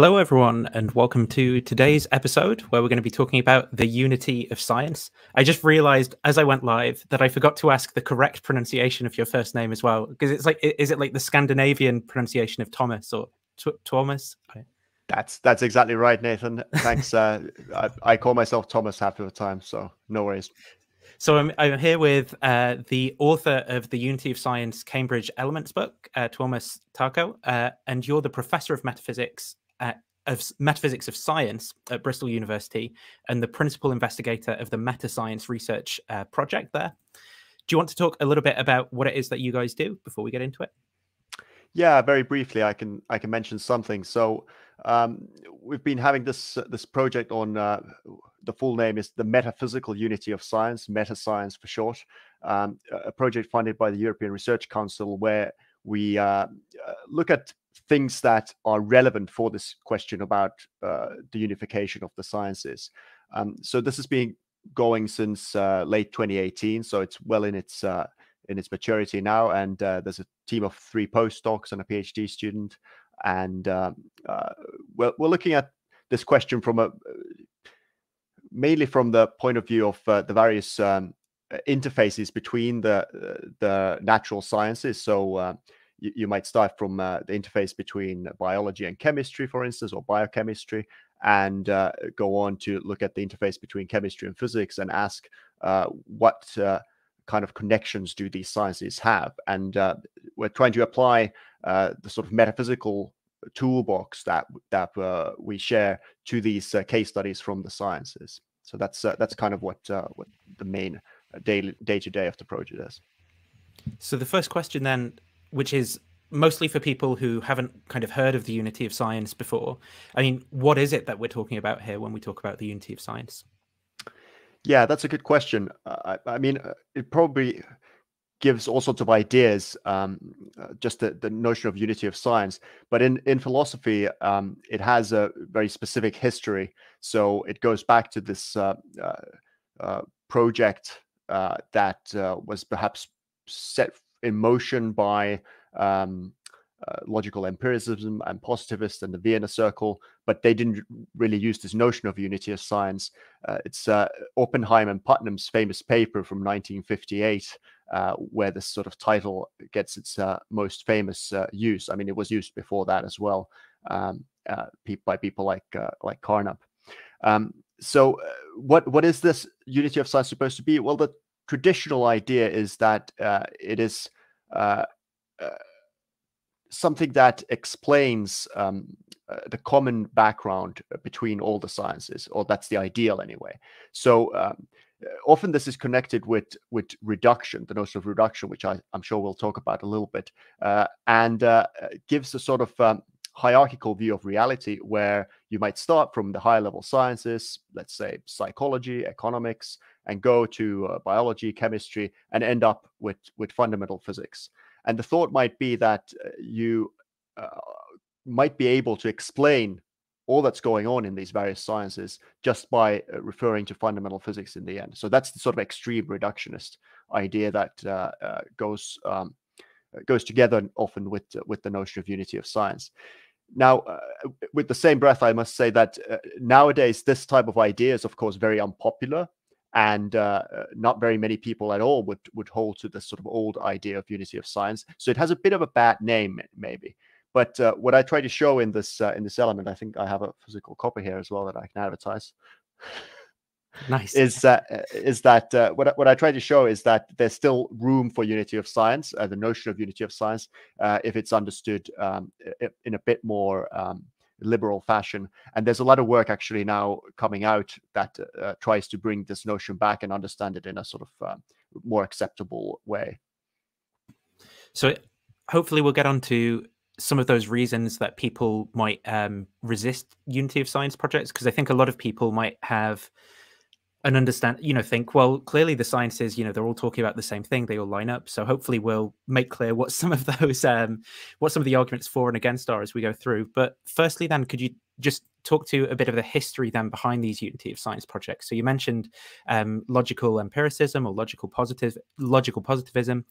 Hello, everyone, and welcome to today's episode where we're going to be talking about the unity of science. I just realized as I went live that I forgot to ask the correct pronunciation of your first name as well, because it's like, is it like the Scandinavian pronunciation of Thomas or Thomas? That's that's exactly right, Nathan. Thanks. uh, I, I, call myself Thomas half of the time, so no worries. So I'm, I'm here with uh, the author of the Unity of Science Cambridge Elements book, uh, Tuomas Tahko, uh, and you're the professor of metaphysics of metaphysics of science at Bristol University and the principal investigator of the Meta Science Research uh, project there. Do you want to talk a little bit about what it is that you guys do before we get into it? Yeah, very briefly, I can I can mention something. So um, we've been having this uh, this project on uh, the full name is the Metaphysical Unity of Science, Meta Science for short, um, a project funded by the European Research Council where we uh, uh look at things that are relevant for this question about uh, the unification of the sciences. Um, so this has been going since uh, late 2018, so it's well in its uh, in its maturity now. And uh, there's a team of three postdocs and a PhD student, and um, uh, we're, we're looking at this question from a mainly from the point of view of uh, the various um, interfaces between the the natural sciences. So you, you might start from uh, the interface between biology and chemistry, for instance, or biochemistry, and uh, go on to look at the interface between chemistry and physics and ask uh, what uh, kind of connections do these sciences have. And uh, we're trying to apply uh, the sort of metaphysical toolbox that that we share to these case studies from the sciences. So that's that's kind of what what the main daily day to day of the project is. So the first question then which is mostly for people who haven't kind of heard of the unity of science before. I mean, what is it that we're talking about here when we talk about the unity of science? Yeah, that's a good question. Uh, I, I, mean, uh, it probably gives all sorts of ideas, um, uh, just the, the notion of unity of science. But in, in philosophy, um, it has a very specific history. So it goes back to this uh, uh, uh project that was perhaps set in motion by um, uh, logical empiricism and positivists and the Vienna Circle, but they didn't really use this notion of unity of science. Uh, it's uh, Oppenheim and Putnam's famous paper from 1958, uh, where this sort of title gets its uh, most famous uh, use. I mean, it was used before that as well um, by people like like Carnap. Um, so, what what is this unity of science supposed to be? Well, the traditional idea is that uh, it is uh, uh, something that explains um, uh, the common background between all the sciences, or that's the ideal anyway. So um, often this is connected with with reduction, the notion of reduction, which I, am sure we'll talk about a little bit, uh, and uh, gives a sort of um, hierarchical view of reality where you might start from the higher level sciences, let's say psychology, economics, and go to uh, biology, chemistry, and end up with with fundamental physics. And the thought might be that uh, you uh, might be able to explain all that's going on in these various sciences just by uh, referring to fundamental physics in the end. So that's the sort of extreme reductionist idea that uh, goes um, goes together often with with the notion of unity of science. Now, uh, with the same breath, I must say that uh, nowadays this type of idea is, of course, very unpopular and uh, uh, not very many people at all would would hold to this sort of old idea of unity of science. So it has a bit of a bad name, maybe. But uh, what I try to show in this uh, in this element, I think I have a physical copy here as well that I can advertise. Nice. Is uh, is that uh, what what I try to show is that there's still room for unity of science, the notion of unity of science, if it's understood um, in a bit more um, liberal fashion. And there's a lot of work actually now coming out that uh, tries to bring this notion back and understand it in a sort of uh, more acceptable way. So hopefully we'll get on to some of those reasons that people might um, resist unity of science projects because I think a lot of people might have and understand, you know, think, well, clearly the sciences, you know, they're all talking about the same thing. They all line up. So hopefully we'll make clear what some of those, um, what some of the arguments for and against are as we go through. But firstly, then, could you just talk to a bit of the history then behind these unity of science projects? So you mentioned um, logical empiricism or logical positive, logical positivism.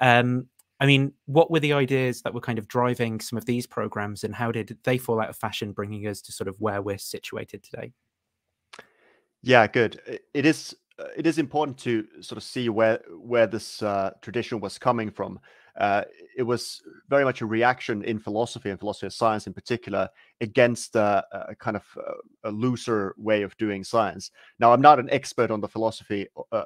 Um, I mean, what were the ideas that were kind of driving some of these programs, and how did they fall out of fashion, bringing us to sort of where we're situated today? Yeah, good. It is it is important to sort of see where where this uh, tradition was coming from. Uh, it was very much a reaction in philosophy and philosophy of science in particular against uh, a kind of uh, a looser way of doing science. Now, I'm not an expert on the philosophy uh,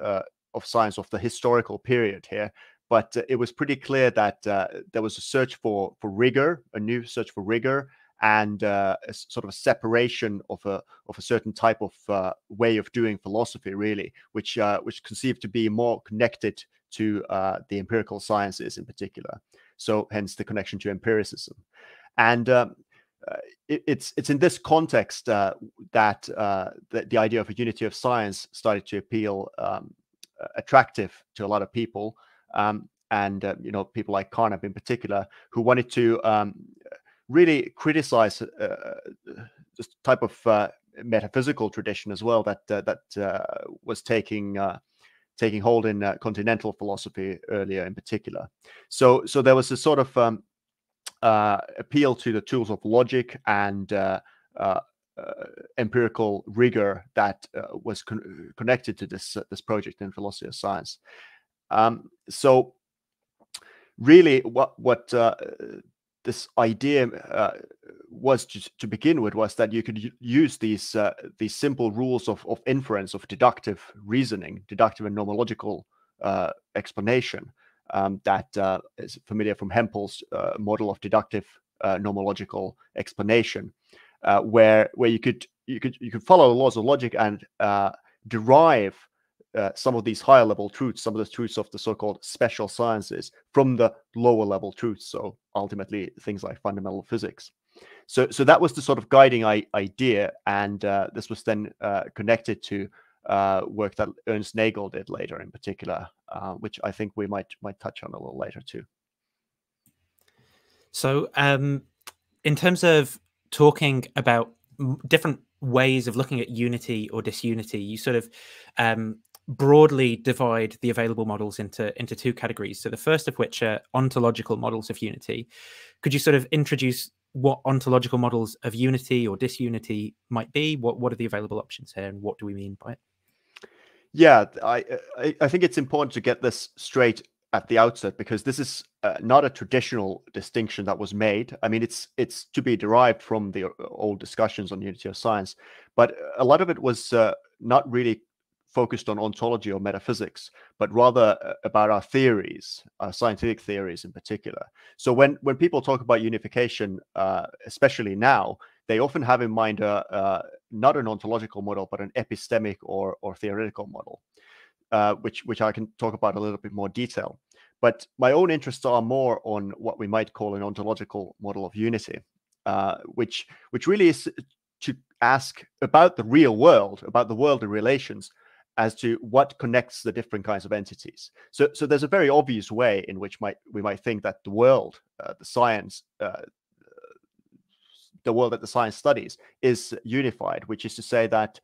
uh, of science of the historical period here, but it was pretty clear that there was a search for for rigor, a new search for rigor, and uh, a sort of a separation of a of a certain type of uh, way of doing philosophy, really, which uh, which conceived to be more connected to uh, the empirical sciences in particular. So, hence the connection to empiricism, and. Um, uh, it, it's it's in this context uh, that the, the idea of a unity of science started to appeal um, attractive to a lot of people, um, and you know people like Carnap in particular, who wanted to um, really criticize uh, uh, this type of uh, metaphysical tradition as well that uh, that uh, was taking uh, taking hold in continental philosophy earlier in particular. So so there was a sort of um, appeal to the tools of logic and empirical rigor that was con- connected to this this project in philosophy of science. Um, so really what what uh, this idea uh, was to, to, begin with was that you could use these uh, these simple rules of, of inference of deductive reasoning, deductive and nomological uh, explanation um, that uh, is familiar from Hempel's uh, model of deductive uh, nomological explanation, where where you could you could you could follow the laws of logic and derive uh, some of these higher level truths, some of the truths of the so-called special sciences from the lower level truths. So ultimately, things like fundamental physics. So, so that was the sort of guiding I- idea, and uh, this was then uh, connected to uh, work that Ernst Nagel did later, in particular, uh, which I think we might might touch on a little later too. So, um, in terms of talking about different ways of looking at unity or disunity, you sort of um, broadly divide the available models into into two categories. So the first of which are ontological models of unity. Could you sort of introduce what ontological models of unity or disunity might be? What what are the available options here, and what do we mean by it? Yeah, I I, I think it's important to get this straight at the outset because this is uh, not a traditional distinction that was made. I mean, it's it's to be derived from the uh, old discussions on unity of science, but a lot of it was uh, not really focused on ontology or metaphysics, but rather uh, about our theories, our scientific theories in particular. So when when people talk about unification, uh, especially now, they often have in mind uh, uh, not an ontological model, but an epistemic or or theoretical model, uh, which which I can talk about a little bit more detail. But my own interests are more on what we might call an ontological model of unity, uh, which which really is to ask about the real world, about the world and relations, as to what connects the different kinds of entities. So, so there's a very obvious way in which might we might think that the world, uh, the science, uh, the world that the science studies is unified, which is to say that,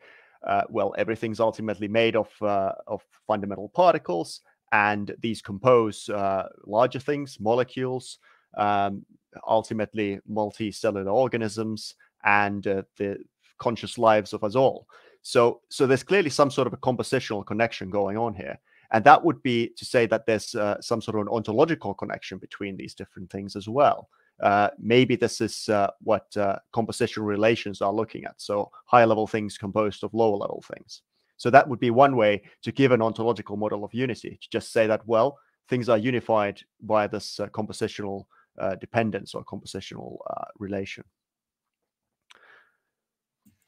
uh, well, everything's ultimately made of uh, of fundamental particles, and these compose uh, larger things, molecules, um, ultimately multicellular organisms, and uh, the conscious lives of us all. So, so there's clearly some sort of a compositional connection going on here. And that would be to say that there's uh, some sort of an ontological connection between these different things as well. Uh, maybe this is uh, what uh, compositional relations are looking at. So, higher level things composed of lower level things. So, that would be one way to give an ontological model of unity, to just say that, well, things are unified by this uh, compositional uh, dependence or compositional relation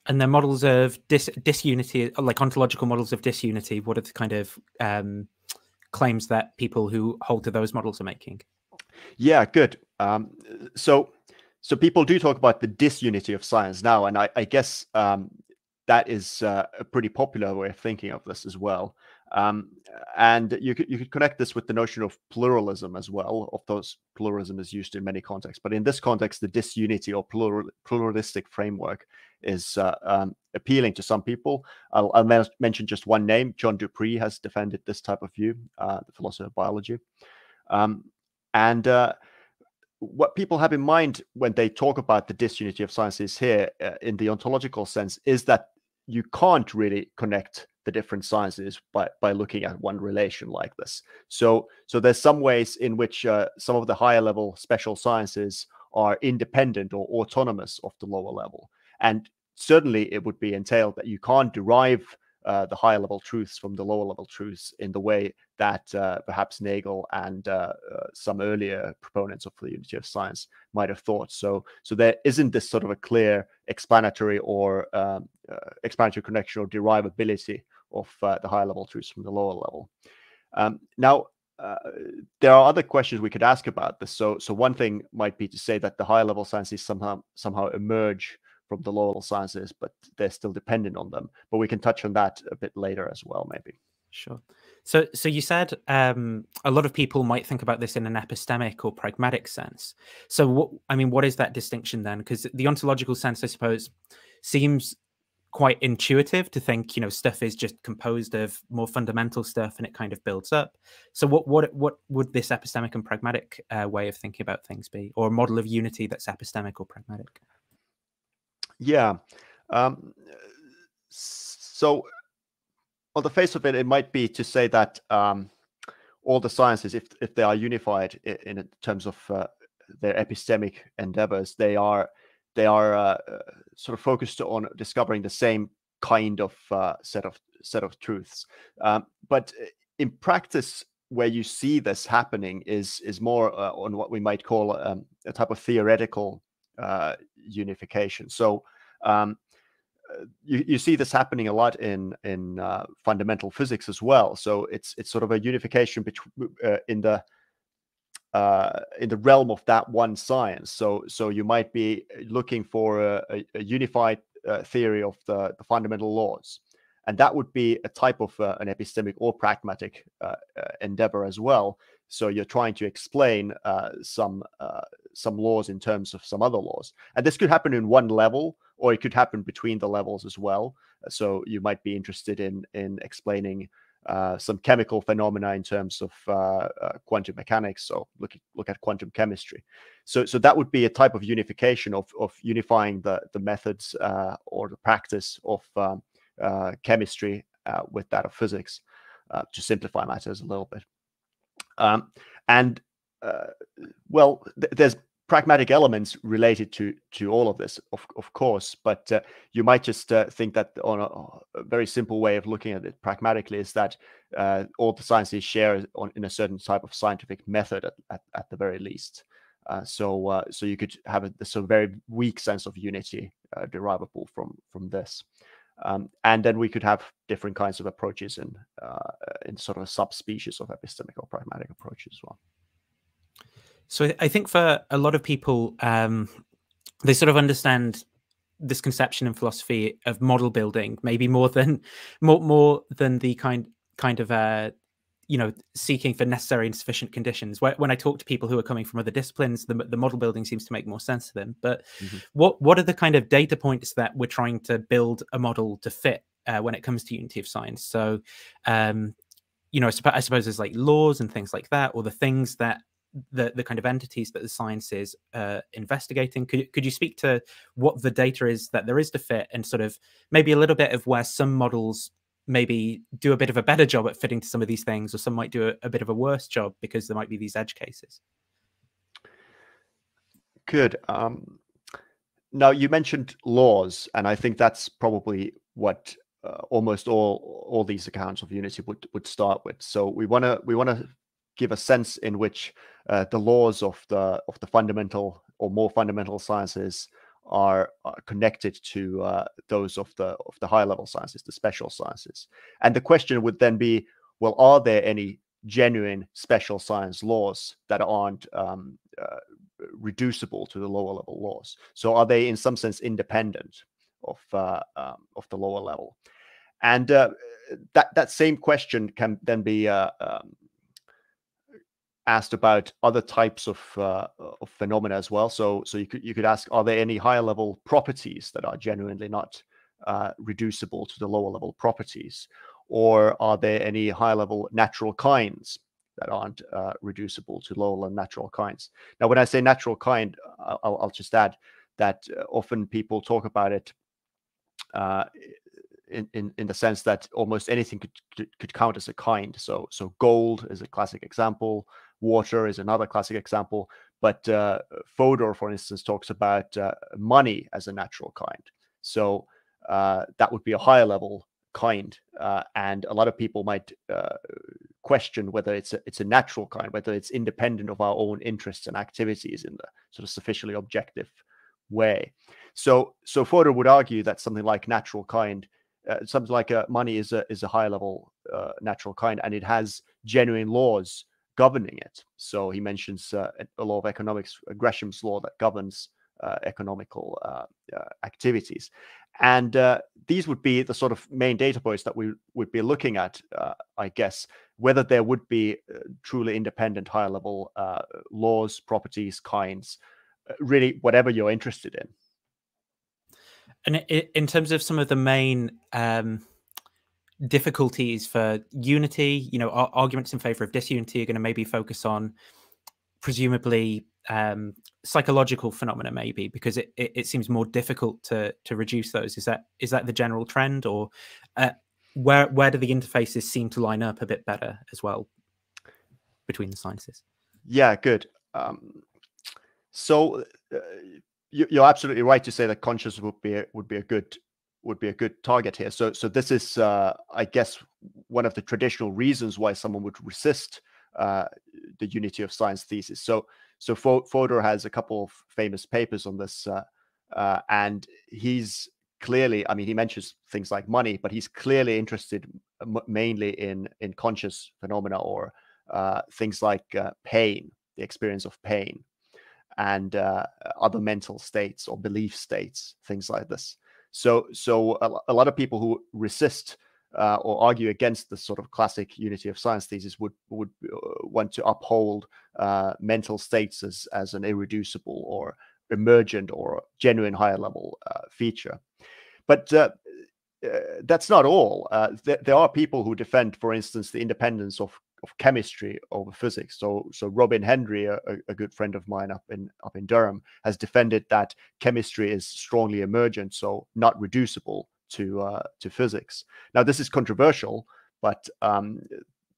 and then models of dis- disunity, like ontological models of disunity. What are the kind of um, claims that people who hold to those models are making? Yeah, good. Um, so, so people do talk about the disunity of science now, and I, I guess um, that is uh, a pretty popular way of thinking of this as well. Um, and you could you could connect this with the notion of pluralism as well. Of those pluralism is used in many contexts, but in this context, the disunity or plural, pluralistic framework is uh, um, appealing to some people. I'll, I'll, mention just one name. John Dupré has defended this type of view, uh, the philosopher of biology. Um, and uh, what people have in mind when they talk about the disunity of sciences here uh, in the ontological sense is that you can't really connect the different sciences by, by looking at one relation like this. So, so there's some ways in which uh, some of the higher level special sciences are independent or autonomous of the lower level. And certainly it would be entailed that you can't derive uh, the higher level truths from the lower level truths in the way that uh, perhaps Nagel and uh, uh, some earlier proponents of the unity of science might have thought. So, so there isn't this sort of a clear explanatory or um, uh, explanatory connection or derivability of uh, the higher level truths from the lower level. Um, now, there are other questions we could ask about this. So, so one thing might be to say that the higher level sciences somehow somehow emerge from the lower sciences, but they're still dependent on them. But we can touch on that a bit later as well, maybe. Sure. So, so you said um, a lot of people might think about this in an epistemic or pragmatic sense. So, what I mean, what is that distinction then? Because the ontological sense, I suppose, seems quite intuitive to think, you know, stuff is just composed of more fundamental stuff, and it kind of builds up. So, what what what would this epistemic and pragmatic uh, way of thinking about things be, or a model of unity that's epistemic or pragmatic? Yeah. Um, so, on the face of it, it might be to say that um, all the sciences, if if they are unified in, in terms of uh, their epistemic endeavors, they are they are uh, sort of focused on discovering the same kind of uh, set of set of truths. Um, but in practice, where you see this happening is is more uh, on what we might call um, a type of theoretical uh, unification. So um, uh, you, you see this happening a lot in in uh, fundamental physics as well. So it's it's sort of a unification between uh, in the uh, in the realm of that one science. So so you might be looking for a, a, a unified uh, theory of the, the fundamental laws, and that would be a type of uh, an epistemic or pragmatic endeavor as well. So you're trying to explain uh, some uh, some laws in terms of some other laws, and this could happen in one level, or it could happen between the levels as well. So you might be interested in in explaining uh, some chemical phenomena in terms of uh, uh, quantum mechanics. So look at, look at quantum chemistry. So so that would be a type of unification of of unifying the the methods uh, or the practice of um, chemistry with that of physics to simplify matters a little bit. Um, and uh, well, th- there's pragmatic elements related to to all of this, of of course. But uh, you might just uh, think that on a, a, very simple way of looking at it pragmatically is that uh, all the sciences share on, in a certain type of scientific method at, at, at the very least. Uh, so uh, so you could have a, a very weak sense of unity derivable from from this. Um, and then we could have different kinds of approaches in in sort of subspecies of epistemic or pragmatic approach as well. So I think for a lot of people, um, they sort of understand this conception and philosophy of model building maybe more than more more than the kind kind of uh, you know seeking for necessary and sufficient conditions. When i talk to people who are coming from other disciplines the, the model building seems to make more sense to them. But mm-hmm. what what are the kind of data points that we're trying to build a model to fit uh, when it comes to unity of science? So um you know I suppose there's like laws and things like that or the things that the the kind of entities that the science is uh, investigating. Could could you speak to what the data is that there is to fit, and sort of maybe a little bit of where some models maybe do a bit of a better job at fitting to some of these things, or some might do a, a bit of a worse job because there might be these edge cases. Good. Um, now you mentioned laws, and I think that's probably what uh, almost all all these accounts of Unity would would start with. So we want to we want to give a sense in which uh, the laws of the of the fundamental or more fundamental sciences are, are connected to uh, those of the of the higher level sciences, the special sciences. And the question would then be, well, are there any genuine special science laws that aren't um, uh, reducible to the lower level laws? So are they in some sense independent of uh, um, of the lower level? And uh, that that same question can then be uh, um, asked about other types of, uh, of phenomena as well. So, so you could you could ask, are there any higher level properties that are genuinely not uh, reducible to the lower level properties, or are there any higher level natural kinds that aren't uh, reducible to lower level natural kinds. Now, when I say natural kind, I'll, I'll just add that uh, often people talk about it uh, in, in in the sense that almost anything could, could, could count as a kind. So so gold is a classic example. Water is another classic example. But uh, Fodor, for instance, talks about uh, money as a natural kind. So uh, that would be a higher level kind, uh, and a lot of people might uh, question whether it's a, it's a natural kind, whether it's independent of our own interests and activities in the sort of sufficiently objective way. So so Fodor would argue that something like natural kind uh, something like money is a is a high level natural kind, and it has genuine laws governing it. So he mentions uh, a law of economics, Gresham's law, that governs uh, economical uh, activities, and these would be the sort of main data points that we would be looking at, I guess, whether there would be truly independent higher level laws, properties, kinds, really whatever you're interested in. And in terms of some of the main um, difficulties for unity, you know, arguments in favor of disunity are going to maybe focus on presumably um, psychological phenomena, maybe because it, it, it, seems more difficult to to reduce those. Is that is that the general trend, or uh, where where do the interfaces seem to line up a bit better as well between the sciences? Yeah, good. Um, so uh, you're absolutely right to say that conscious would be a, would be a good would be a good target here. So so this is uh, I guess one of the traditional reasons why someone would resist uh, the unity of science thesis. So so Fodor has a couple of famous papers on this, uh, uh, and he's clearly I mean he mentions things like money, but he's clearly interested mainly in in conscious phenomena or uh, things like uh, pain, the experience of pain and other mental states or belief states, things like this. So, so a, a lot of people who resist uh, or argue against the sort of classic unity of science thesis would would uh, want to uphold uh, mental states as as an irreducible or emergent or genuine higher level uh, feature. But uh, uh, that's not all. Th there are people who defend, for instance, the independence of of chemistry over physics. So so Robin Hendry, a, a, good friend of mine up in up in Durham, has defended that chemistry is strongly emergent, so not reducible to uh, to physics. Now this is controversial, but um,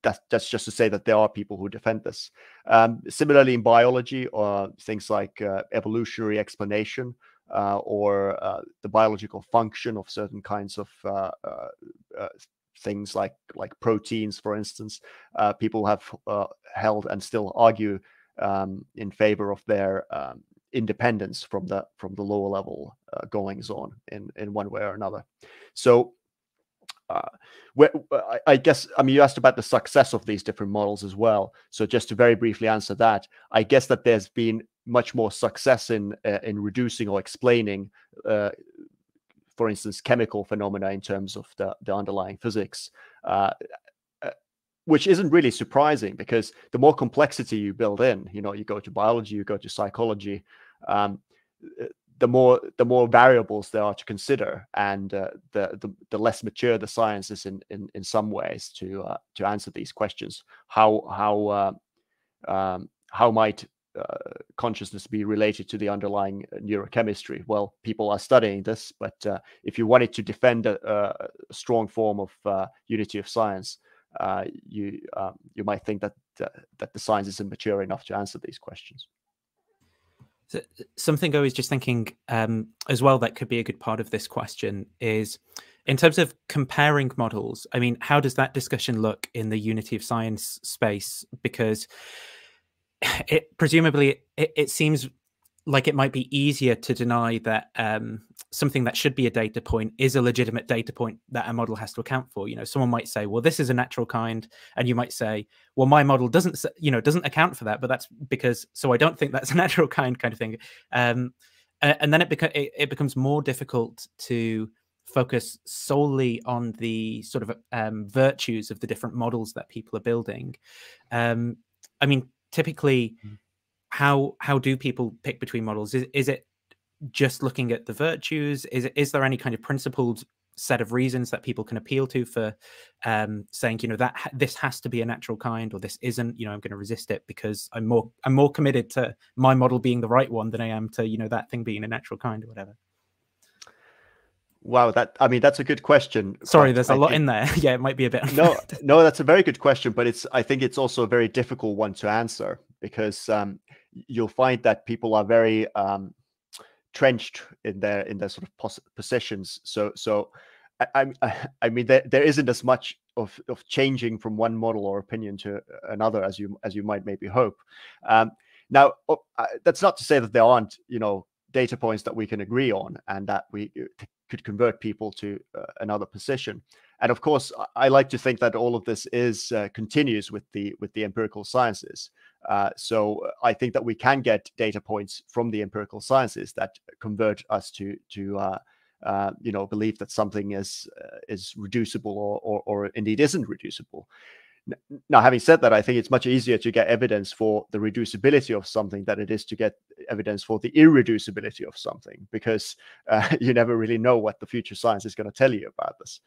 that's that's just to say that there are people who defend this. Um, similarly, in biology, or uh, things like uh, evolutionary explanation. Uh, or uh, the biological function of certain kinds of uh, things like like proteins, for instance. Uh, people have uh, held and still argue um, in favor of their um, independence from the from the lower level uh, goings on in in one way or another. So. Uh, I, I guess I mean you asked about the success of these different models as well. So just to very briefly answer that, I guess that there's been much more success in uh, in reducing or explaining uh, for instance, chemical phenomena in terms of the, the underlying physics, uh, uh, which isn't really surprising because the more complexity you build in, you know, you go to biology, you go to psychology, um, uh, the more the more variables there are to consider, and uh, the, the, the less mature the science is in in, in some ways to uh, to answer these questions. How how uh, um, how might uh, consciousness be related to the underlying uh, neurochemistry? Well, people are studying this, but uh, if you wanted to defend a, a strong form of uh, unity of science, uh, you um, you might think that that the science isn't mature enough to answer these questions. So, something I was just thinking um, as well that could be a good part of this question is in terms of comparing models. I mean, how does that discussion look in the unity of science space? Because it presumably it, it, seems like it might be easier to deny that um, something that should be a data point is a legitimate data point that a model has to account for. You know, someone might say, "Well, this is a natural kind," and you might say, "Well, my model doesn't, you know, doesn't account for that." But that's because so I don't think that's a natural kind kind of thing. Um, and then it, beca- it, it becomes more difficult to focus solely on the sort of um, virtues of the different models that people are building. Um, I mean, typically mm. how how do people pick between models is, is it just looking at the virtues is is there any kind of principled set of reasons that people can appeal to for um, saying, you know, that this has to be a natural kind or this isn't. You know, I'm going to resist it because I'm more I'm more committed to my model being the right one than I am to you know that thing being a natural kind or whatever. Wow, that I mean that's a good question. Sorry, there's a I lot think, in there. yeah, it might be a bit. no, no, that's a very good question, but it's I think it's also a very difficult one to answer because um, you'll find that people are very um, trenched in their in their sort of pos- positions. So so I I, I mean there, there isn't as much of, of changing from one model or opinion to another as you as you might maybe hope. Um, now oh, that's not to say that there aren't you know data points that we can agree on and that we could convert people to uh, another position. And of course, I like to think that all of this is uh, continues with the with the empirical sciences. Uh, so uh, I think that we can get data points from the empirical sciences that convert us to to uh, uh, you know believe that something is is reducible or, or, or indeed isn't reducible. Now, having said that, I think it's much easier to get evidence for the reducibility of something than it is to get evidence for the irreducibility of something, because uh, you never really know what the future science is going to tell you about this.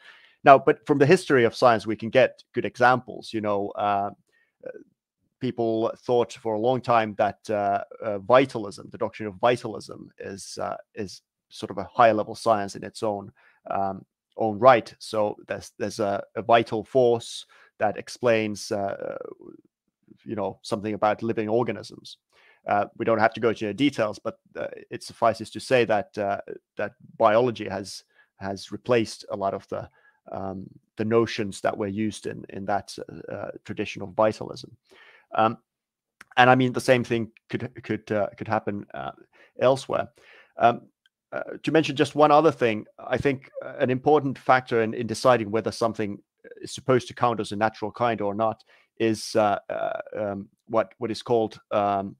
Now, but from the history of science, we can get good examples. You know, uh, uh people thought for a long time that uh, uh, vitalism, the doctrine of vitalism, is uh, is sort of a higher level science in its own um, own right. So there's there's a, a vital force that explains, uh, you know, something about living organisms. Uh, we don't have to go into details, but uh, it suffices to say that uh, that biology has has replaced a lot of the um, the notions that were used in in that uh, tradition of vitalism. Um, and I mean, the same thing could could uh, could happen elsewhere. Um, uh, to mention just one other thing, I think an important factor in, in deciding whether something is supposed to count as a natural kind or not is uh, uh, um, what what is called um,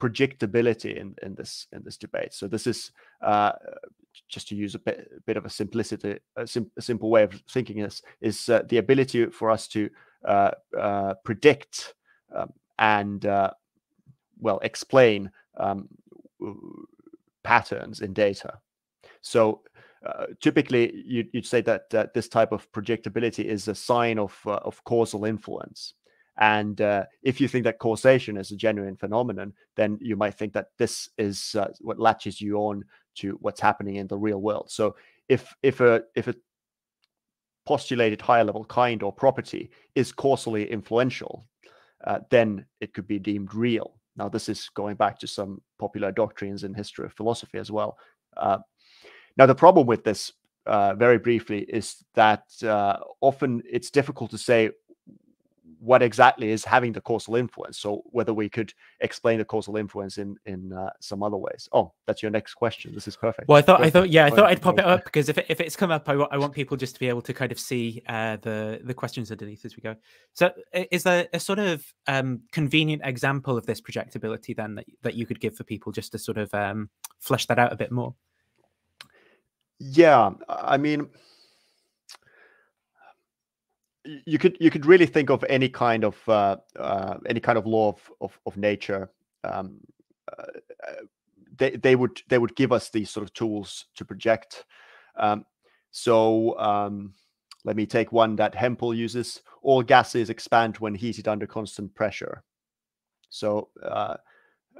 projectability in, in this in this debate. So this is uh, just to use a bit, a bit of a simplicity, a, sim a, simple way of thinking this is uh, the ability for us to uh, uh, predict um, and well explain um, patterns in data. So uh, typically you'd, you'd, say that uh, this type of projectability is a sign of uh, of causal influence. And uh, if you think that causation is a genuine phenomenon, then you might think that this is uh, what latches you on to what's happening in the real world. So if if a if a postulated higher level kind or property is causally influential, then it could be deemed real. Now, this is going back to some popular doctrines in history of philosophy as well. Now, the problem with this, uh, very briefly, is that uh, often it's difficult to say what exactly is having the causal influence. So whether we could explain the causal influence in in uh, some other ways. Oh, that's your next question. This is perfect. Well, I thought perfect. I thought yeah, I thought I'd pop it up because if it, if it's come up, I, I want people just to be able to kind of see uh, the the questions underneath as we go. So is there a sort of um, convenient example of this projectability then that that you could give for people just to sort of um, flesh that out a bit more? Yeah, I mean, you could you could really think of any kind of uh, uh, any kind of law of of, of nature. Um, uh, they they would they would give us these sort of tools to project. Um, so um, let me take one that Hempel uses. All gases expand when heated under constant pressure. So uh,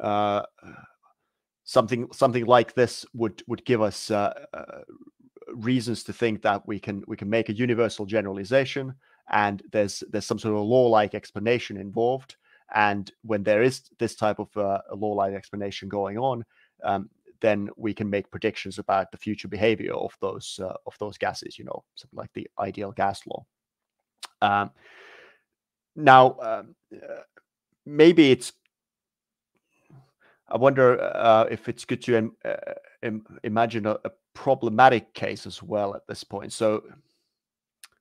uh, something something like this would would give us uh, uh, reasons to think that we can we can make a universal generalization and there's there's some sort of law-like explanation involved. And when there is this type of uh, a law-like explanation going on um, then we can make predictions about the future behavior of those uh, of those gases you know something like the ideal gas law. Um, now um, uh, maybe it's I wonder uh, if it's good to Im uh, Im imagine a, a, problematic case as well at this point. So,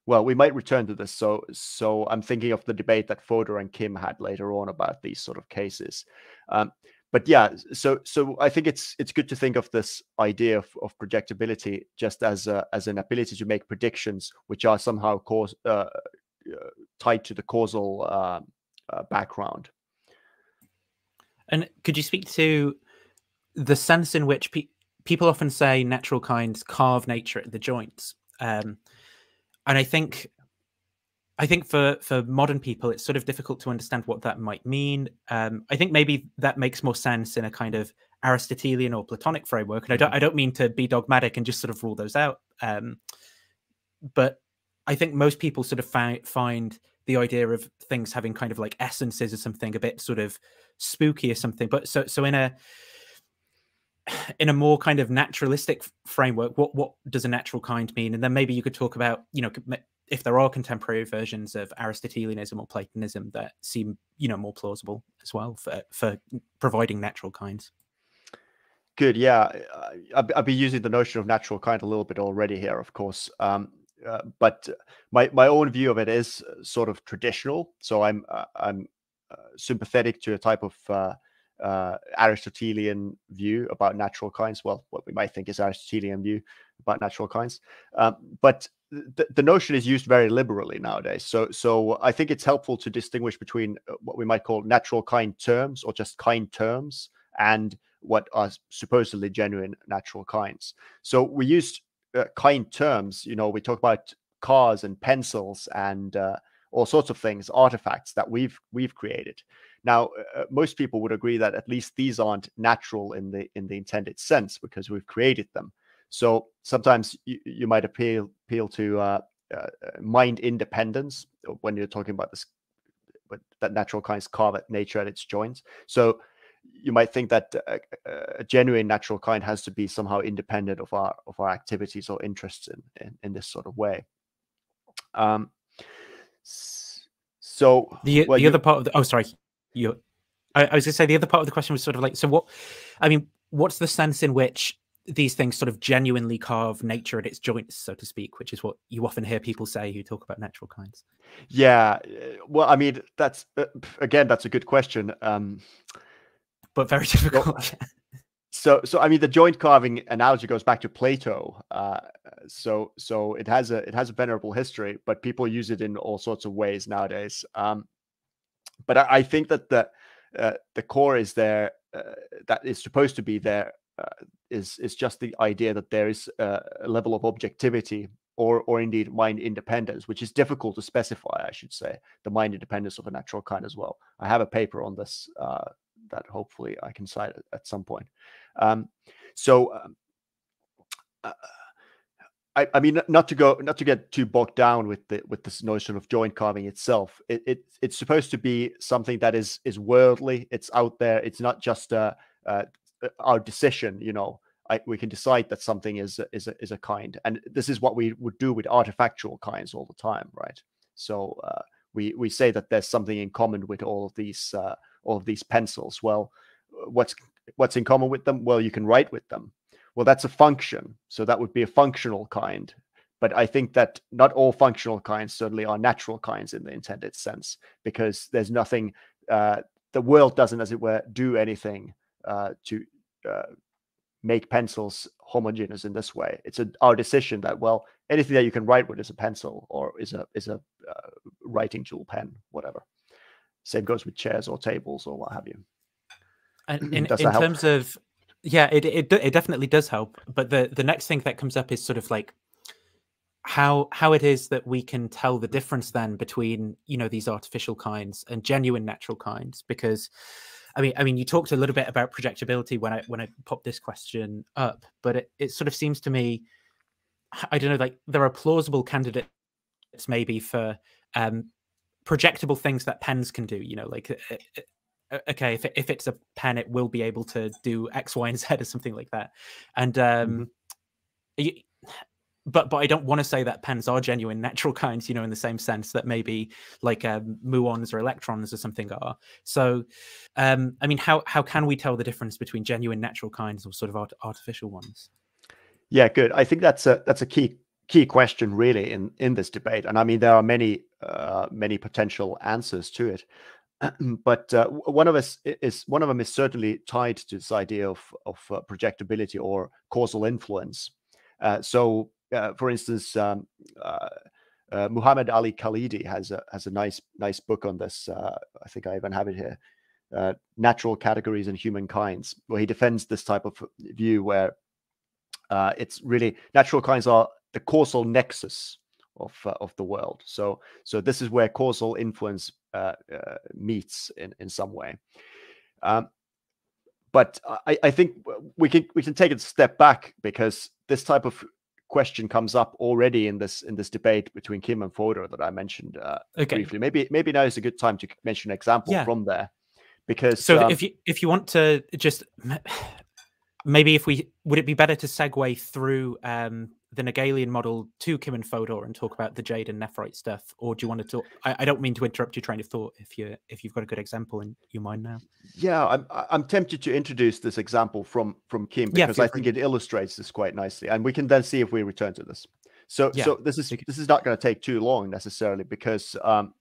well, we might return to this. So, so I'm thinking of the debate that Fodor and Kim had later on about these sort of cases. Um, but yeah, so so I think it's it's good to think of this idea of, of projectability just as a, as an ability to make predictions which are somehow cause uh, uh tied to the causal uh, background. And could you speak to the sense in which pe people often say natural kinds carve nature at the joints? Um, and I think I think for for modern people, it's sort of difficult to understand what that might mean. Um, I think maybe that makes more sense in a kind of Aristotelian or Platonic framework. And I don't I don't mean to be dogmatic and just sort of rule those out. Um, but I think most people sort of fi- find the idea of things having kind of like essences or something a bit sort of spooky or something. But so so in a in a more kind of naturalistic framework, what what does a natural kind mean? And then maybe you could talk about, you know, if there are contemporary versions of Aristotelianism or Platonism that seem, you know, more plausible as well for for providing natural kinds. Good, yeah. I'll, be using the notion of natural kind a little bit already here, of course. Um, uh, but my my own view of it is sort of traditional. So I'm uh, I'm uh, sympathetic to a type of uh, uh, Aristotelian view about natural kinds. Well, what we might think is Aristotelian view about natural kinds. Um, but the, the notion is used very liberally nowadays. So, so I think it's helpful to distinguish between uh, what we might call natural kind terms or just kind terms and what are supposedly genuine natural kinds. So we use uh, kind terms. You know, we talk about cars and pencils and uh, all sorts of things, artifacts that we've we've created. Now, uh, most people would agree that at least these aren't natural in the in the intended sense because we've created them. So sometimes you, you might appeal appeal to uh, uh, mind independence when you're talking about this, but that natural kinds carve at nature at its joints. So you might think that a, a, genuine natural kind has to be somehow independent of our of our activities or interests in in, in this sort of way. Um, so the the you, other part of the oh sorry you I, I was going to say the other part of the question was sort of like so what I mean what's the sense in which these things sort of genuinely carve nature at its joints, so to speak, which is what you often hear people say who talk about natural kinds. Yeah, eh, well, I mean, that's uh, again, that's a good question, um, but very difficult. Well, so, so I mean, the joint carving analogy goes back to Plato. Uh, so, so it has a it has a venerable history, but people use it in all sorts of ways nowadays. Um, but I, I, think that the uh, the core is there uh, that is supposed to be there uh, is is just the idea that there is a level of objectivity or or indeed mind independence, which is difficult to specify. I should say the mind independence of a natural kind as well. I have a paper on this uh, that hopefully I can cite at, some point. Um, so. Um, uh, I, I, mean, not to go, not to get too bogged down with the with this notion of joint carving itself. It, it it's supposed to be something that is is worldly. It's out there. It's not just uh, our decision you know I, we can decide that something is is a, is a kind and this is what we would do with artifactual kinds all the time right so uh, we we say that there's something in common with all of these uh, all of these pencils. Well what's what's in common with them? Well you can write with them. Well that's a function. So that would be a functional kind. But i think that not all functional kinds certainly are natural kinds in the intended sense because there's nothing uh, the world doesn't as it were do anything uh, to uh, make pencils homogeneous in this way. It's a, our decision that well, anything that you can write with is a pencil or is a is a uh, writing tool, pen, whatever. Same goes with chairs or tables or what have you. And in, in terms of yeah, it, it it definitely does help. But the the next thing that comes up is sort of like how how it is that we can tell the difference then between you know these artificial kinds and genuine natural kinds because I mean, I mean, you talked a little bit about projectability when I when I popped this question up, but it, it sort of seems to me, I don't know, like there are plausible candidates maybe for um, projectable things that pens can do. You know, like uh, uh, uh, okay, if it, if it's a pen, it will be able to do X, Y, and Z or something like that, and um, mm-hmm but but I don't want to say that pens are genuine natural kinds, you know, in the same sense that maybe like um, muons or electrons or something are. So, um, I mean, how how can we tell the difference between genuine natural kinds or sort of art- artificial ones? Yeah, good. I think that's a that's a key key question really in in this debate, and I mean there are many uh, many potential answers to it. but uh, one of us is one of them is certainly tied to this idea of of uh, projectability or causal influence. Uh, so uh, for instance, um, uh, uh, Muhammad Ali Khalidi has a has a nice nice book on this. I think I even have it here. Natural categories and humankinds, where he defends this type of view, where uh, it's really natural kinds are the causal nexus of uh, of the world. So so this is where causal influence uh, uh, meets in in some way. Um, but I, I think we can we can take a step back because this type of question comes up already in this in this debate between Kim and Fodor that I mentioned uh, okay. briefly. Maybe maybe now is a good time to mention an example yeah. from there, because so um, if you if you want to just maybe if we would it be better to segue through um, the Nagelian model to Kim and Fodor and talk about the jade and nephrite stuff, or do you want to talk? I, I, don't mean to interrupt your train of thought if you if you've got a good example in your mind now. Yeah, I'm I'm tempted to introduce this example from from Kim because yeah, I think it illustrates this quite nicely, and we can then see if we return to this. So yeah. so this is this is not going to take too long necessarily because um,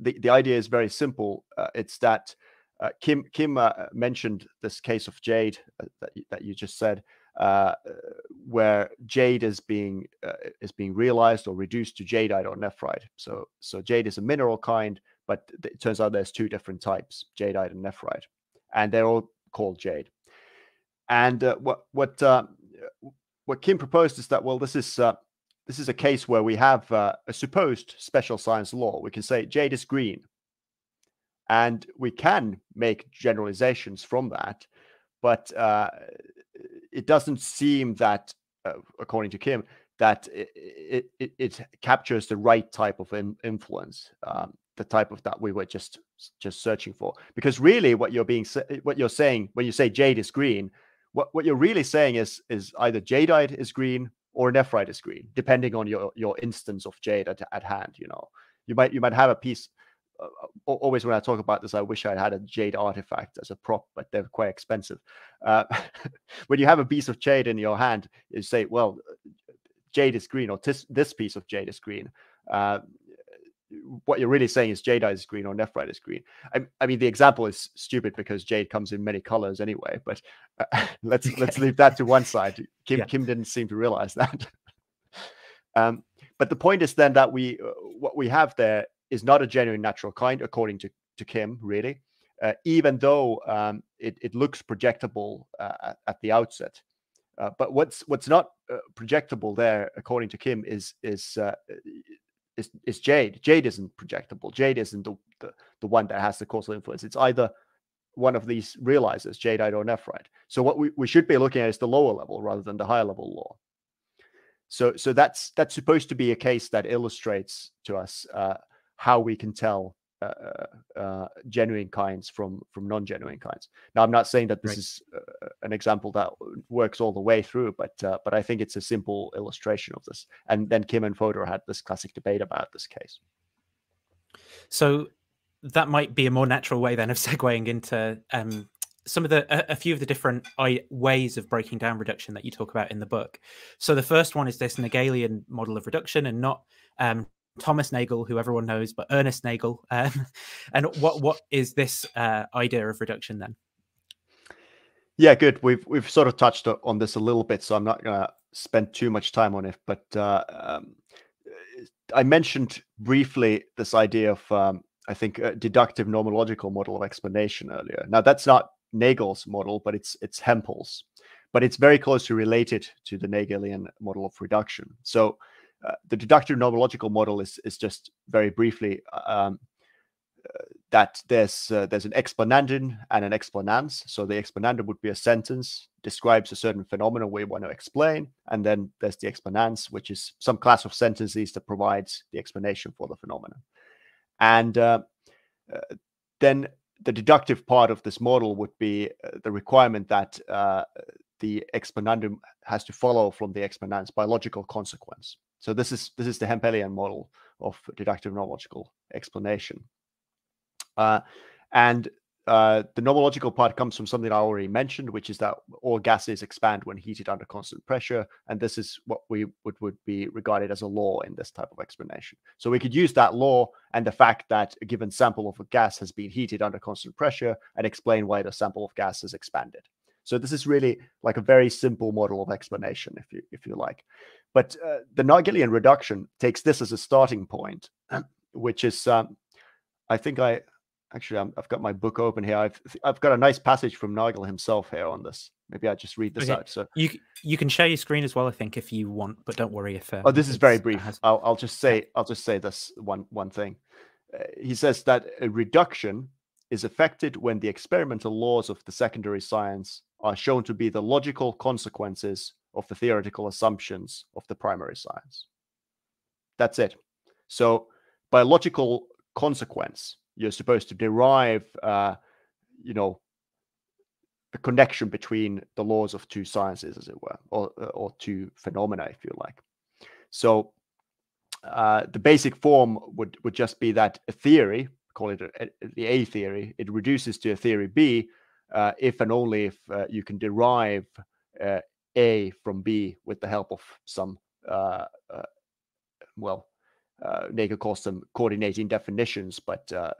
the the idea is very simple. Uh, it's that uh, Kim Kim uh, mentioned this case of Jade uh, that that you just said uh, where jade is being uh, is being realized or reduced to jadeite or nephrite. So so jade is a mineral kind, but it turns out there's two different types, jadeite and nephrite, and they're all called jade. And uh, what what uh, what Kim proposed is that well, this is uh, this is a case where we have uh, a supposed special science law. We can say jade is green, and we can make generalizations from that, but uh, it doesn't seem that, uh, according to Kim, that it, it, it, captures the right type of in, influence, um, the type of that we were just just searching for. Because really, what you're being what you're saying when you say jade is green, what what you're really saying is is either jadeite is green or nephrite is green, depending on your your instance of jade at, at hand. You know, you might you might have a piece always when I talk about this, I wish I had a jade artifact as a prop, but they're quite expensive. Uh, when you have a piece of jade in your hand, you say, well, jade is green, or this, this piece of jade is green. Uh, what you're really saying is jadeite is green or nephrite is green. I, I, mean, the example is stupid because jade comes in many colors anyway. But uh, let's okay. let's leave that to one side. Kim yeah. Kim didn't seem to realize that. um, but the point is then that we uh, what we have there is not a genuine natural kind, according to, to Kim, really, uh, even though um, it, it looks projectable uh, at the outset. Uh, but what's what's not uh, projectable there, according to Kim, is is uh, is, is Jade. Jade isn't projectable. Jade isn't the, the, the one that has the causal influence. It's either one of these realizers, jadeite or nephrite. So what we, we should be looking at is the lower level rather than the higher level law. So so that's that's supposed to be a case that illustrates to us uh, how we can tell uh, uh, uh, genuine kinds from from non-genuine kinds. Now, I'm not saying that this right. is uh, an example that works all the way through, but uh, but I think it's a simple illustration of this. And then Kim and Fodor had this classic debate about this case. So that might be a more natural way then of segueing into um, some of the a, a, few of the different ways of breaking down reduction that you talk about in the book. So the first one is this Nagelian model of reduction, and not um, Thomas Nagel, who everyone knows, but Ernest Nagel. Um, and what what is this uh, idea of reduction then? Yeah, good. We've we've sort of touched on this a little bit, so I'm not going to spend too much time on it. But uh, um, I mentioned briefly this idea of um, I think a deductive nomological model of explanation earlier. Now that's not Nagel's model, but it's it's Hempel's, but it's very closely related to the Nagelian model of reduction. So uh, the deductive nomological model is is just very briefly uh, um, uh, that there's uh, there's an explanandum and an explanans. So the explanandum would be a sentence describes a certain phenomenon we want to explain, and then there's the explanans, which is some class of sentences that provides the explanation for the phenomenon. And uh, then the deductive part of this model would be the requirement that the explanandum has to follow from the explanans by logical consequence. So this is this is the Hempelian model of deductive nomological explanation. Uh, and uh, the nomological part comes from something I already mentioned, which is that all gases expand when heated under constant pressure. And this is what we would, would be regarded as a law in this type of explanation. So we could use that law and the fact that a given sample of a gas has been heated under constant pressure and explain why the sample of gas has expanded. So this is really like a very simple model of explanation, if you if you like. But uh, the Nagelian reduction takes this as a starting point, which is, um, I think I actually, i have got my book open here. I've I've got a nice passage from Nagel himself here on this. Maybe I just read this okay. out. So you you can share your screen as well, I think, if you want. But don't worry if. Uh, oh, this is very brief. Has... I'll I'll just say I'll just say this one one thing. Uh, he says that a reduction is affected when the experimental laws of the secondary science are shown to be the logical consequences of the theoretical assumptions of the primary science. That's it. So, by logical consequence, you're supposed to derive, uh, you know, the connection between the laws of two sciences, as it were, or or two phenomena, if you like. So, uh, the basic form would would just be that a theory, call it a, a, the A theory, it reduces to a theory B uh, if and only if uh, you can derive uh, A from B with the help of some uh, uh, well uh, could call them coordinating definitions, but uh,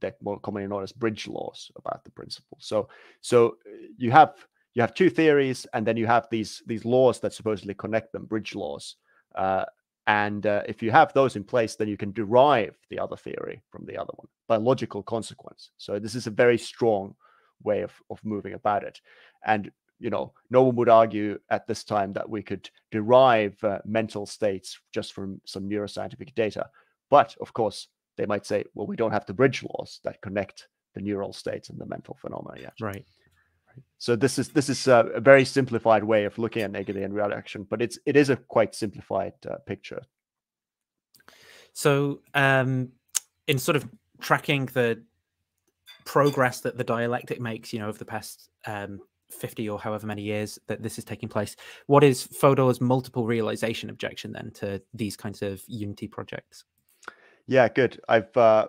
they're more commonly known as bridge laws about the principle. So, so uh, you have you have two theories, and then you have these these laws that supposedly connect them, bridge laws. Uh, and uh, if you have those in place, then you can derive the other theory from the other one by logical consequence. So this is a very strong way of, of moving about it. And you know, no one would argue at this time that we could derive uh, mental states just from some neuroscientific data. But of course, they might say, well, we don't have the bridge laws that connect the neural states and the mental phenomena yet. Right. So this is this is a, a, very simplified way of looking at Nagelian reduction, but it's it is a quite simplified uh, picture. So, um, in sort of tracking the progress that the dialectic makes, you know, over the past um, 50 or however many years that this is taking place. What is Fodor's multiple realization objection then to these kinds of Unity projects? Yeah, good. I've uh,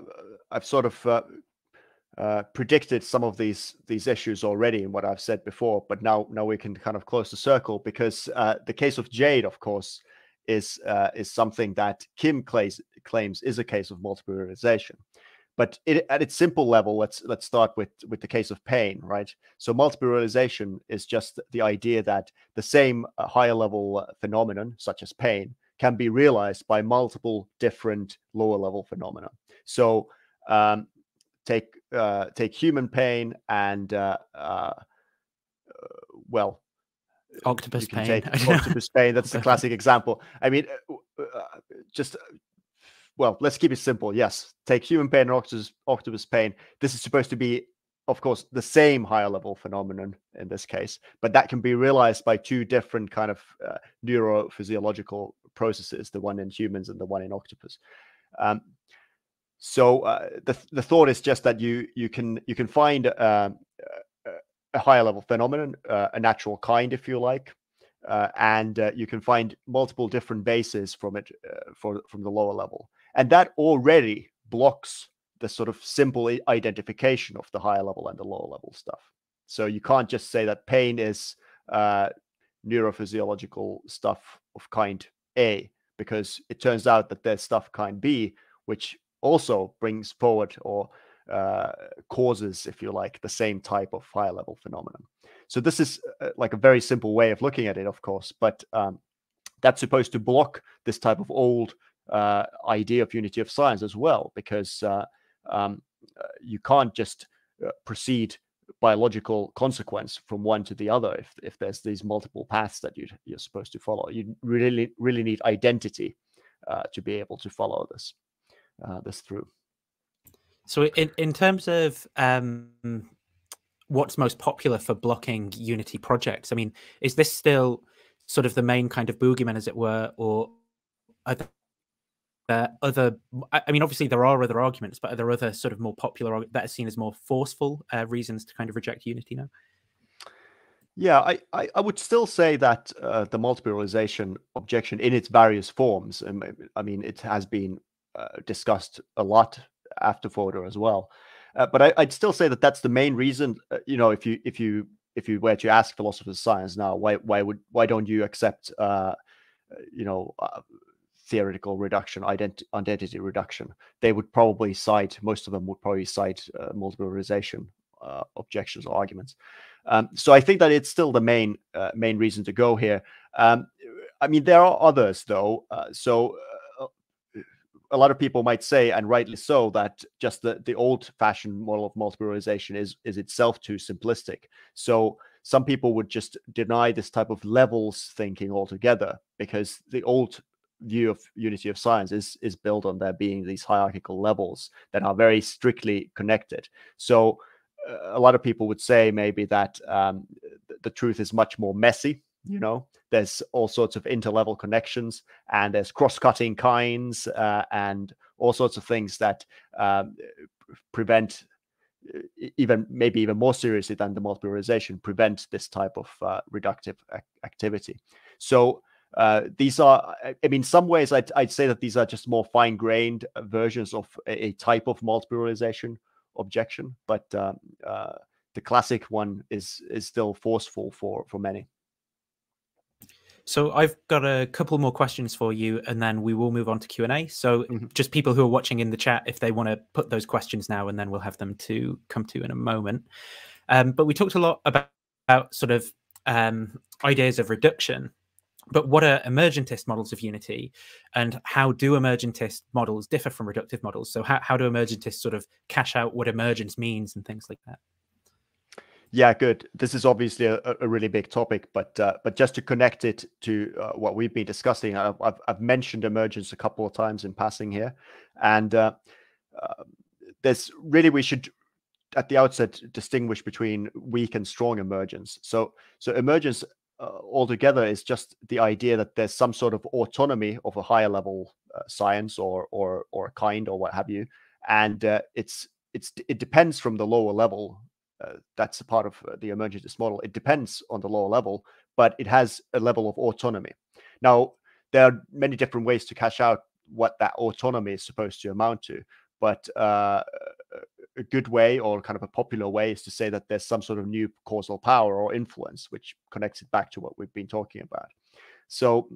I've sort of uh, uh, predicted some of these these issues already in what I've said before, but now now we can kind of close the circle because uh, the case of Jade, of course, is uh, is something that Kim claims claims is a case of multiple realization. But it, at its simple level, let's let's start with with the case of pain, right? So multiple realization is just the idea that the same uh, higher level uh, phenomenon, such as pain, can be realized by multiple different lower level phenomena. So um, take uh, take human pain and uh, uh, well, octopus pain. octopus pain. That's the classic example. I mean, uh, just well, let's keep it simple. Yes, take human pain and octopus, octopus pain. This is supposed to be, of course, the same higher level phenomenon in this case, but that can be realized by two different kind of uh, neurophysiological processes: the one in humans and the one in octopus. Um, so uh, the the thought is just that you you can you can find uh, a higher level phenomenon, uh, a natural kind, if you like, uh, and uh, you can find multiple different bases from it uh, for from the lower level and that already blocks the sort of simple identification of the higher level and the lower level stuff. So you can't just say that pain is uh, neurophysiological stuff of kind A, because it turns out that there's stuff kind B, which also brings forward or uh, causes, if you like, the same type of higher level phenomenon. So this is uh, like a very simple way of looking at it, of course, but um, that's supposed to block this type of old uh, idea of unity of science as well, because uh, um, uh, you can't just uh, proceed by logical consequence from one to the other if, if there's these multiple paths that you, you're supposed to follow. You really really need identity uh, to be able to follow this uh, this through. So in in terms of um, what's most popular for blocking Unity projects, I mean, is this still sort of the main kind of boogeyman, as it were, or are uh, other i mean obviously there are other arguments but are there other sort of more popular that are seen as more forceful uh, reasons to kind of reject unity now? Yeah i i, I would still say that uh, the multiple realization objection in its various forms um, i mean it has been uh, discussed a lot after Fodor as well. Uh, but I, would still say that that's the main reason uh, you know if you if you if you were to ask philosophers of science now why why would why don't you accept you know theoretical reduction, ident- identity reduction, they would probably cite, most of them would probably cite uh, multiple realization uh, objections or arguments. Um, so I think that it's still the main uh, main reason to go here. Um, I mean, there are others though. Uh, so uh, a lot of people might say, and rightly so, that just the, the old-fashioned model of multiple is is itself too simplistic. So some people would just deny this type of levels thinking altogether because the old view of unity of science is is built on there being these hierarchical levels that are very strictly connected. So uh, a lot of people would say maybe that um, the truth is much more messy. You know, there's all sorts of interlevel connections, and there's cross-cutting kinds, uh, and all sorts of things that um, prevent even maybe even more seriously than the multiple realization prevent this type of uh, reductive ac activity. So uh, these are, I mean, some ways I'd, I'd, say that these are just more fine-grained versions of a, a, type of multiple realization objection, but um, uh, the classic one is is still forceful for for many. So I've got a couple more questions for you, and then we will move on to Q and A. So mm-hmm. just people who are watching in the chat, if they want to put those questions now, and then we'll have them to come to in a moment. Um, but we talked a lot about, about sort of um, ideas of reduction. But what are emergentist models of unity, and how do emergentist models differ from reductive models? So how, how do emergentists sort of cash out what emergence means and things like that? Yeah, good. This is obviously a, a really big topic, but uh, but just to connect it to uh, what we've been discussing, I've, I've, mentioned emergence a couple of times in passing here, and uh, uh, there's really we should at the outset distinguish between weak and strong emergence. So so emergence uh, altogether is just the idea that there's some sort of autonomy of a higher level uh, science or or or kind or what have you, and it's it's it depends from the lower level uh, that's a part of uh, the emergentist model. It depends on the lower level, but it has a level of autonomy. Now, there are many different ways to cash out what that autonomy is supposed to amount to, but uh, a good way or kind of a popular way is to say that there's some sort of new causal power or influence, which connects it back to what we've been talking about. So,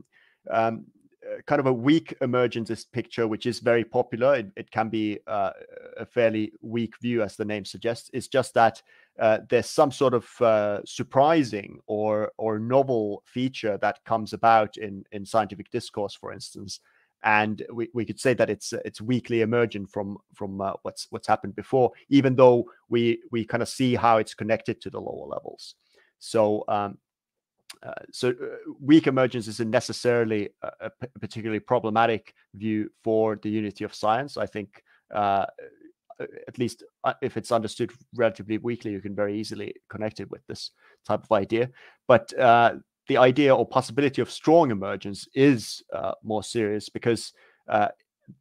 um, uh, kind of a weak emergentist picture, which is very popular. It, it can be uh, a fairly weak view, as the name suggests. It's just that uh, there's some sort of uh, surprising or or novel feature that comes about in in scientific discourse, for instance, and we, we could say that it's it's weakly emergent from from uh, what's what's happened before, even though we we kind of see how it's connected to the lower levels. So um, uh, so uh, weak emergence isn't necessarily a, a, particularly problematic view for the unity of science. I think uh, uh at least if it's understood relatively weakly, you can very easily connect it with this type of idea. But uh, the idea or possibility of strong emergence is more serious because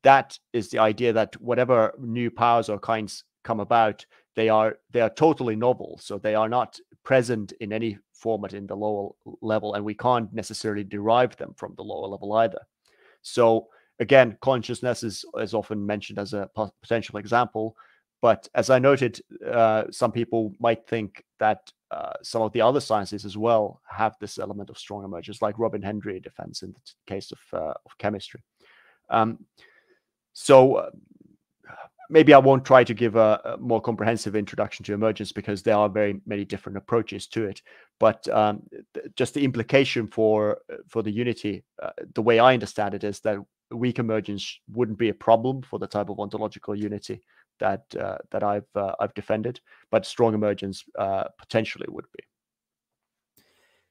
that is the idea that whatever new powers or kinds come about, they are they are totally novel. So they are not present in any format in the lower level, and we can't necessarily derive them from the lower level either. So again, consciousness is, is often mentioned as a potential example. But as I noted, uh, some people might think that uh, some of the other sciences as well have this element of strong emergence, like Robin Hendry defends in the case of, uh, of chemistry. Um, so uh, maybe I won't try to give a, a, more comprehensive introduction to emergence because there are very many different approaches to it. But um, th- just the implication for uh, for the unity, uh, the way I understand it, is that weak emergence wouldn't be a problem for the type of ontological unity that uh, that I've uh, I've defended, but strong emergence uh, potentially would be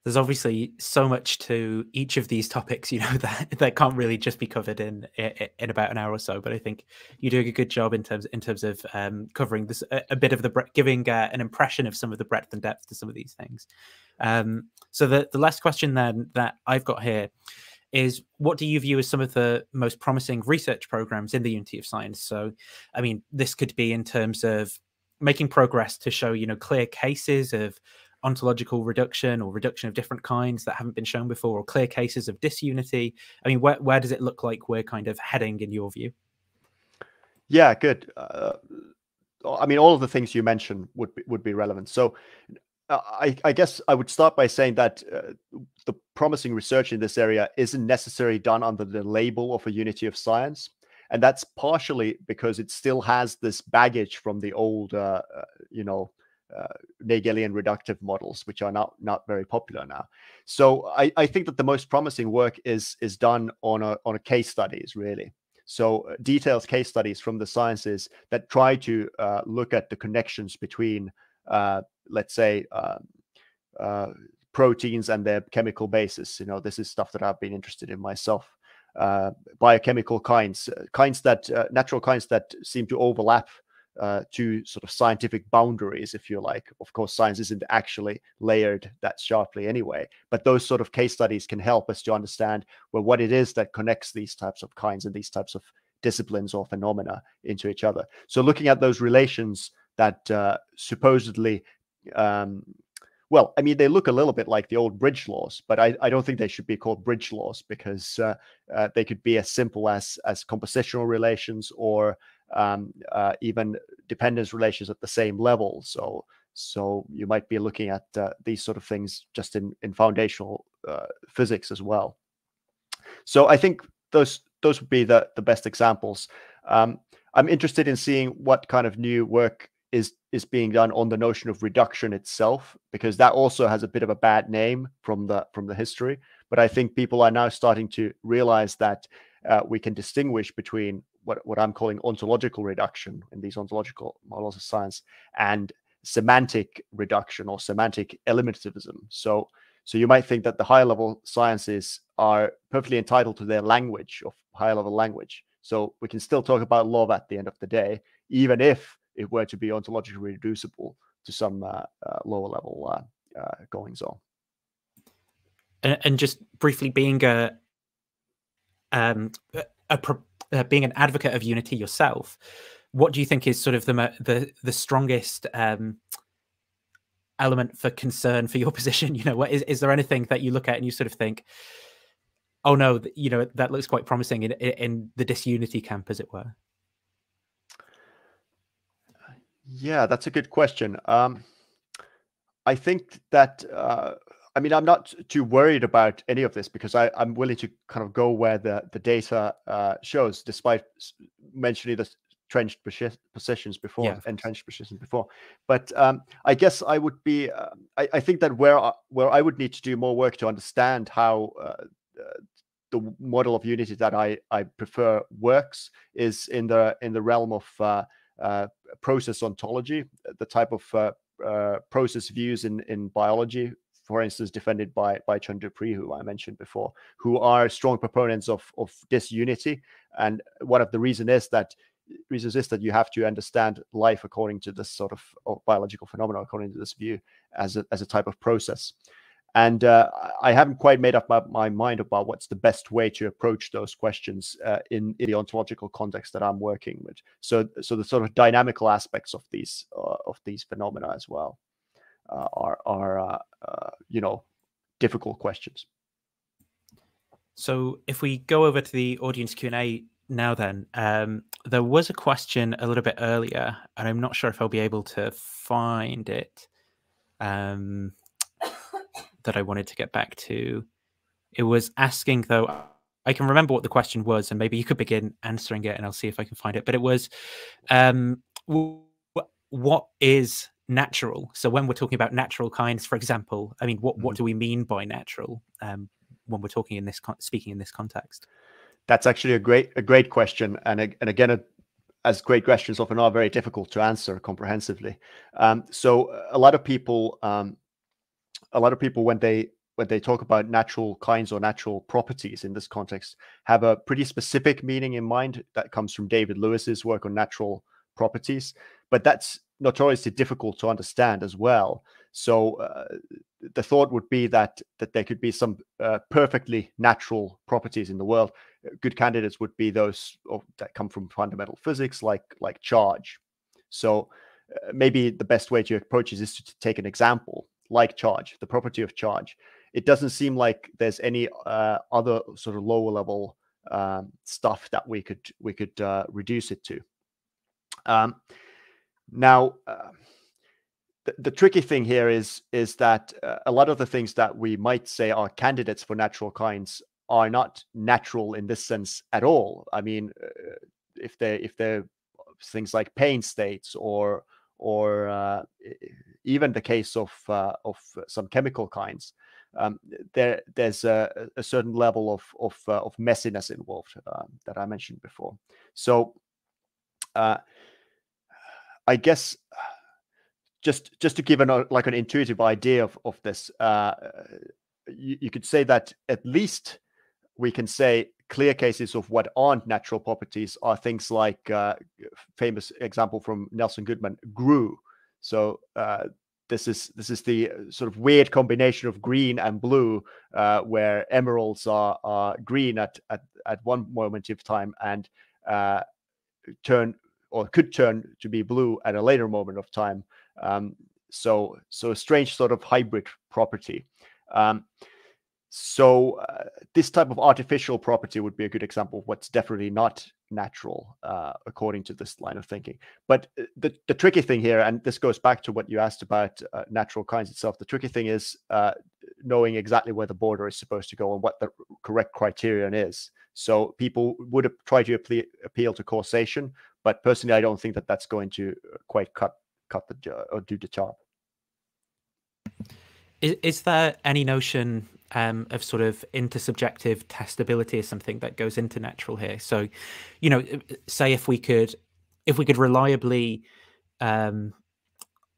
there's obviously so much to each of these topics, you know, that that can't really just be covered in in about an hour or so. But I think you're doing a good job in terms in terms of um, covering this a, a, bit of the giving uh, an impression of some of the breadth and depth to some of these things. Um, so the the last question then that I've got here is what do you view as some of the most promising research programs in the unity of science? So, I mean, this could be in terms of making progress to show you know clear cases of ontological reduction or reduction of different kinds that haven't been shown before or clear cases of disunity. I mean where, where does it look like we're kind of heading in your view? Yeah good. Uh, i mean all of the things you mentioned would be, would be relevant. So I, I, guess I would start by saying that uh, the promising research in this area isn't necessarily done under the label of a unity of science. And that's partially because it still has this baggage from the old, uh, uh you know, uh, reductive models, which are not not very popular now. So I, I think that the most promising work is is done on a on a case studies really. So uh, detailed case studies from the sciences that try to uh, look at the connections between, uh, let's say, um, uh, proteins and their chemical basis. You know, this is stuff that I've been interested in myself. Uh, biochemical kinds, uh, kinds that natural kinds that seem to overlap uh, to sort of scientific boundaries, if you like. Of course, science isn't actually layered that sharply anyway, but those sort of case studies can help us to understand well what it is that connects these types of kinds and these types of disciplines or phenomena into each other. So, looking at those relations that uh, supposedly um, well, I mean, they look a little bit like the old bridge laws, but I, I don't think they should be called bridge laws because uh, uh, they could be as simple as as compositional relations or um, uh, even dependence relations at the same level. So so you might be looking at uh, these sort of things just in in foundational uh, physics as well. So I think those those would be the the best examples. Um, I'm interested in seeing what kind of new work is is being done on the notion of reduction itself because that also has a bit of a bad name from the from the history but i think people are now starting to realize that uh, we can distinguish between what, what I'm calling ontological reduction in these ontological models of science and semantic reduction or semantic eliminativism. So, so you might think that the higher level sciences are perfectly entitled to their language of higher level language. So we can still talk about love at the end of the day, even if it were to be ontologically reducible to some uh, uh, lower level uh, goings on. And, and, just briefly, being a um, a, uh, being an advocate of unity yourself, what do you think is sort of the the the strongest um, element for concern for your position? You know, what, is is there anything that you look at and you sort of think, oh no, you know, that looks quite promising in in the disunity camp, as it were? Yeah, that's a good question. Um, I think that uh, I mean, I'm not too worried about any of this because I, am willing to kind of go where the the data uh, shows, despite mentioning the entrenched positions before, yeah. entrenched positions before. But um, I guess I would be. Uh, I, I, think that where where I would need to do more work to understand how uh, the model of unity that I I prefer works is in the in the realm of uh, uh, process ontology, the type of uh, uh, process views in in biology for instance, defended by by John Dupré, who I mentioned before, who are strong proponents of of disunity. And one of the reasons is that reasons is that you have to understand life according to this sort of, of biological phenomenon, according to this view, as a as a type of process. And uh, I haven't quite made up my, my, mind about what's the best way to approach those questions uh, in, in, the ontological context that I'm working with. So, so the sort of dynamical aspects of these uh, of these phenomena as well. Uh, are are uh, uh, you know difficult questions. So if we go over to the audience Q and A now, then um, there was a question a little bit earlier, and I'm not sure if I'll be able to find it. Um, that I wanted to get back to. It was asking though. I can remember what the question was, and maybe you could begin answering it, and I'll see if I can find it. But it was, um, what is natural. So when we're talking about natural kinds, for example, I mean, what what mm-hmm. do we mean by natural um, when we're talking in this speaking in this context? That's actually a great a great question, and and again, a, as great questions often are, very difficult to answer comprehensively. Um, so a lot of people, um, a lot of people, when they when they talk about natural kinds or natural properties in this context, have a pretty specific meaning in mind that comes from David Lewis's work on natural properties. But that's notoriously difficult to understand as well. So uh, the thought would be that that there could be some uh, perfectly natural properties in the world. Good candidates would be those of, that come from fundamental physics, like like charge. So uh, maybe the best way to approach this is to take an example like charge, the property of charge. It doesn't seem like there's any uh, other sort of lower level um, stuff that we could we could uh, reduce it to. Um, now, uh, the, the, tricky thing here is is that uh, a lot of the things that we might say are candidates for natural kinds are not natural in this sense at all. I mean, uh, if they if they're things like pain states or or uh, even the case of uh, of some chemical kinds, um, there there's a, a, certain level of of, uh, of messiness involved um, that I mentioned before. So uh, I guess just just to give an like an intuitive idea of of this, uh, you, you could say that at least we can say clear cases of what aren't natural properties are things like uh, famous example from Nelson Goodman, grue. So uh, this is this is the uh, sort of weird combination of green and blue, uh, where emeralds are, are green at, at at one moment of time and uh, turn or could turn to be blue at a later moment of time. Um, so so a strange sort of hybrid property. Um, so uh, this type of artificial property would be a good example of what's definitely not natural, uh, according to this line of thinking. But uh, the, the tricky thing here, and this goes back to what you asked about uh, natural kinds itself, the tricky thing is uh, knowing exactly where the border is supposed to go and what the correct criterion is. So people would try to appeal to causation, but personally, I don't think that that's going to uh, quite cut cut the or do the job. Is, is there any notion um, of sort of intersubjective testability or something that goes into natural here? So, you know, say if we could, if we could reliably, um,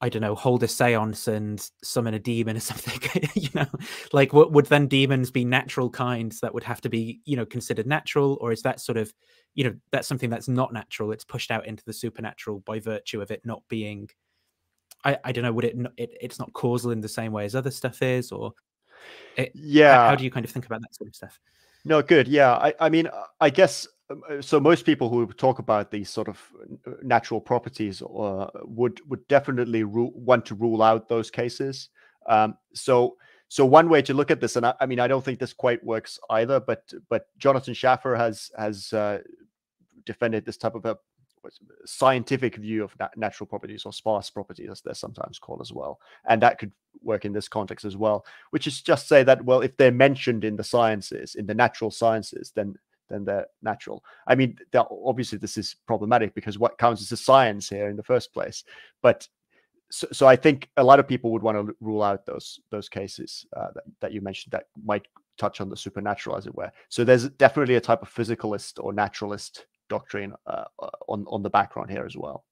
I don't know, hold a séance and summon a demon or something, you know, like what would then demons be natural kinds that would have to be, you know, considered natural, or is that sort of, you know, that's something that's not natural? It's pushed out into the supernatural by virtue of it not being I, I don't know would it, it it's not causal in the same way as other stuff is or it, yeah how, how, do you kind of think about that sort of stuff? No good yeah i i mean i guess um, uh, so most people who talk about these sort of uh, natural properties uh, would would definitely want to rule out those cases. Um, so so one way to look at this and I, I, mean i don't think this quite works either but but jonathan schaffer has has uh, defended this type of a scientific view of natural properties or sparse properties, as they're sometimes called as well. And that could work in this context as well, which is just say that, well, if they're mentioned in the sciences, in the natural sciences, then then they're natural. I mean, obviously this is problematic because what counts as a science here in the first place. But so, so I think a lot of people would want to rule out those those cases uh, that, that you mentioned that might touch on the supernatural, as it were. So there's definitely a type of physicalist or naturalist doctrine uh, uh, on on the background here as well.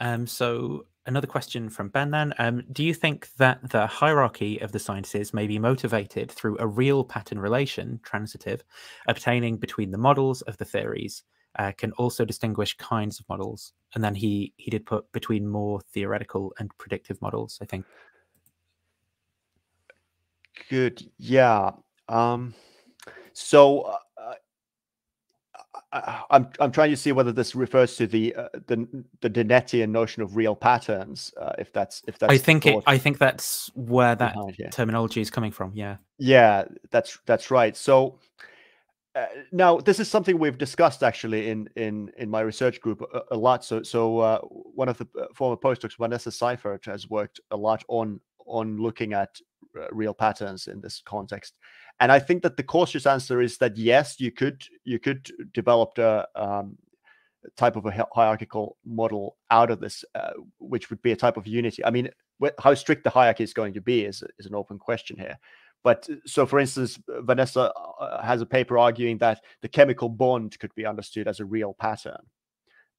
Um, so another question from Ben then. Um, do you think that the hierarchy of the sciences may be motivated through a real pattern relation, transitive, obtaining between the models of the theories, uh, can also distinguish kinds of models? And then he he did put between more theoretical and predictive models, I think. Good. Yeah. Um, so uh, I'm I'm trying to see whether this refers to the uh, the the Dennettian notion of real patterns. Uh, if that's if that's I think it, I think that's where that terminology is coming from. Yeah. Yeah, that's that's right. So uh, now this is something we've discussed actually in in in my research group a, a lot. So so uh, one of the uh, former postdocs, Vanessa Seifert, has worked a lot on on looking at uh, real patterns in this context and I think that the cautious answer is that yes, you could you could develop a um, type of a hierarchical model out of this, uh, which would be a type of unity. I mean, how strict the hierarchy is going to be is is an open question here. But uh, so, for instance, Vanessa uh, has a paper arguing that the chemical bond could be understood as a real pattern.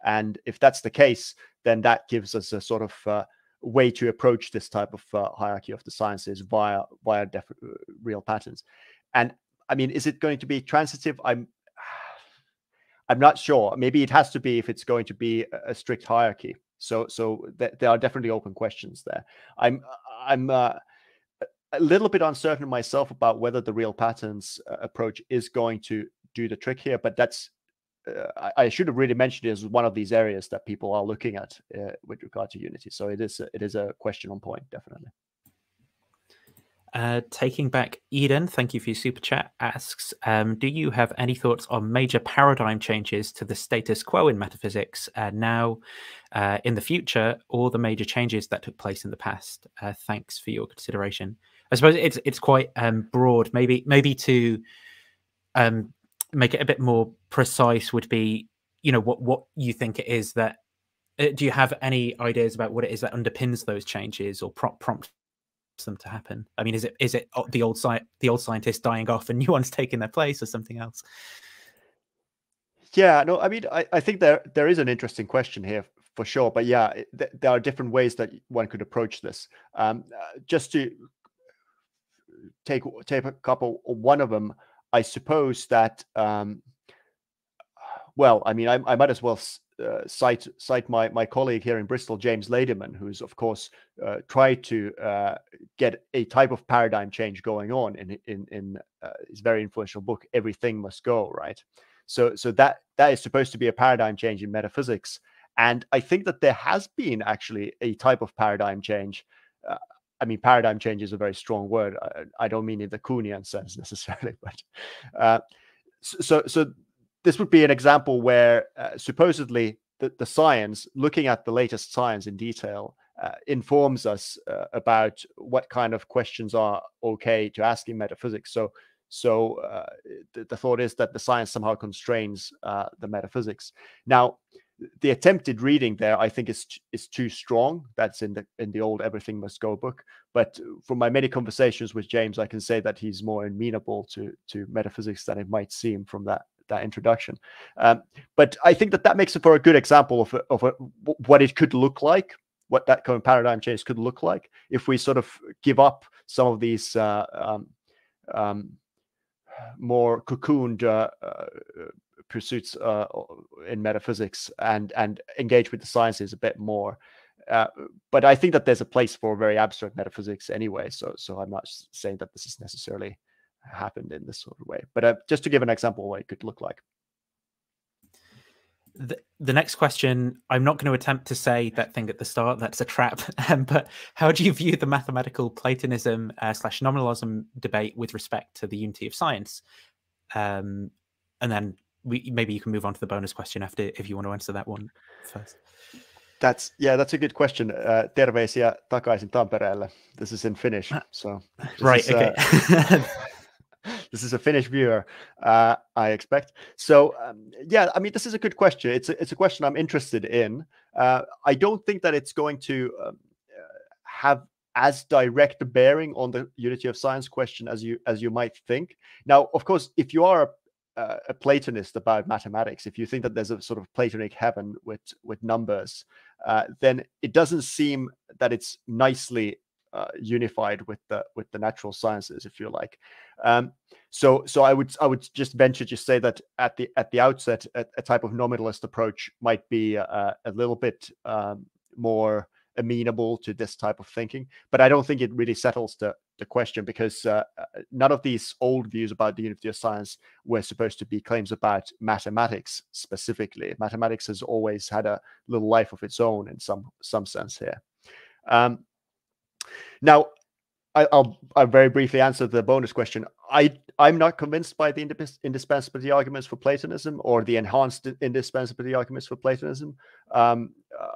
And if that's the case, then that gives us a sort of uh, way to approach this type of uh, hierarchy of the sciences via via uh, real patterns. And I mean, is it going to be transitive? I'm I'm not sure. Maybe it has to be if it's going to be a strict hierarchy. So so th- there are definitely open questions there. I'm I'm uh, a little bit uncertain myself about whether the real patterns uh, approach is going to do the trick here, but that's uh, I, should have really mentioned it as one of these areas that people are looking at uh, with regard to Unity. So it is it is a question on point, definitely. Uh, taking back Eden, thank you for your super chat. Asks, um, do you have any thoughts on major paradigm changes to the status quo in metaphysics uh, now, uh, in the future, or the major changes that took place in the past? Uh, thanks for your consideration. I suppose it's it's quite um, broad. Maybe maybe to um, make it a bit more precise would be you know what what you think it is that uh, do you have any ideas about what it is that underpins those changes or prompt prompt them to happen? I mean, is it is it the old sci- the old scientists dying off and new ones taking their place, or something else? Yeah, no, I mean, I, I think there there is an interesting question here for sure, but yeah, th- there are different ways that one could approach this. Um, uh, just to take take a couple, one of them, I suppose that. Um, well, I mean, I, I might as well uh, cite cite my my colleague here in Bristol, James Ladyman, who's of course uh, tried to uh, get a type of paradigm change going on in in in uh, his very influential book, Everything Must Go. Right. So so that that is supposed to be a paradigm change in metaphysics, and I think that there has been actually a type of paradigm change. I mean, paradigm change is a very strong word. I, I don't mean in the Kuhnian sense necessarily, but uh, so so this would be an example where uh, supposedly the, the science, looking at the latest science in detail, uh, informs us uh, about what kind of questions are okay to ask in metaphysics. So, so uh, the, the, thought is that the science somehow constrains uh, the metaphysics. Now, the attempted reading there, I think, is is too strong. That's in the in the old "Everything Must Go" book. But from my many conversations with James, I can say that he's more amenable to to metaphysics than it might seem from that that introduction. Um, but I think that that makes it for a good example of, a, of a, what it could look like, what that kind of paradigm change could look like if we sort of give up some of these uh, um, um, more cocooned uh, uh, pursuits uh, in metaphysics and and engage with the sciences a bit more. Uh, but I think that there's a place for very abstract metaphysics anyway. So so I'm not saying that this is necessarily happened in this sort of way. But uh, just to give an example of what it could look like. The, the next question, I'm not going to attempt to say that thing at the start. That's a trap. Um, but how do you view the mathematical Platonism uh, slash nominalism debate with respect to the unity of science? Um, and then we maybe you can move on to the bonus question after if you want to answer that one first. That's yeah, that's a good question. Uh, terveisiä takaisin Tampereelle. This is in Finnish, uh, so right. Is, okay. Uh, this is a Finnish viewer, uh, I expect. So um, yeah, I mean, this is a good question. It's a, it's a question I'm interested in. Uh, I don't think that it's going to um, uh, have as direct a bearing on the unity of science question as you as you might think. Now, of course, if you are a, uh, a Platonist about mathematics, if you think that there's a sort of Platonic heaven with with numbers, uh, then it doesn't seem that it's nicely uh, unified with the with the natural sciences, if you like. Um, so so I would I would just venture to say that at the at the outset, a, a type of nominalist approach might be a, a little bit um, more amenable to this type of thinking. But I don't think it really settles the the question because uh, uh none of these old views about the unity of science were supposed to be claims about mathematics specifically. Mathematics has always had a little life of its own in some some sense here. Um, now, I, will I'll very briefly answer the bonus question. I I'm not convinced by the indispensability arguments for Platonism or the enhanced indispensability arguments for Platonism. Um, uh,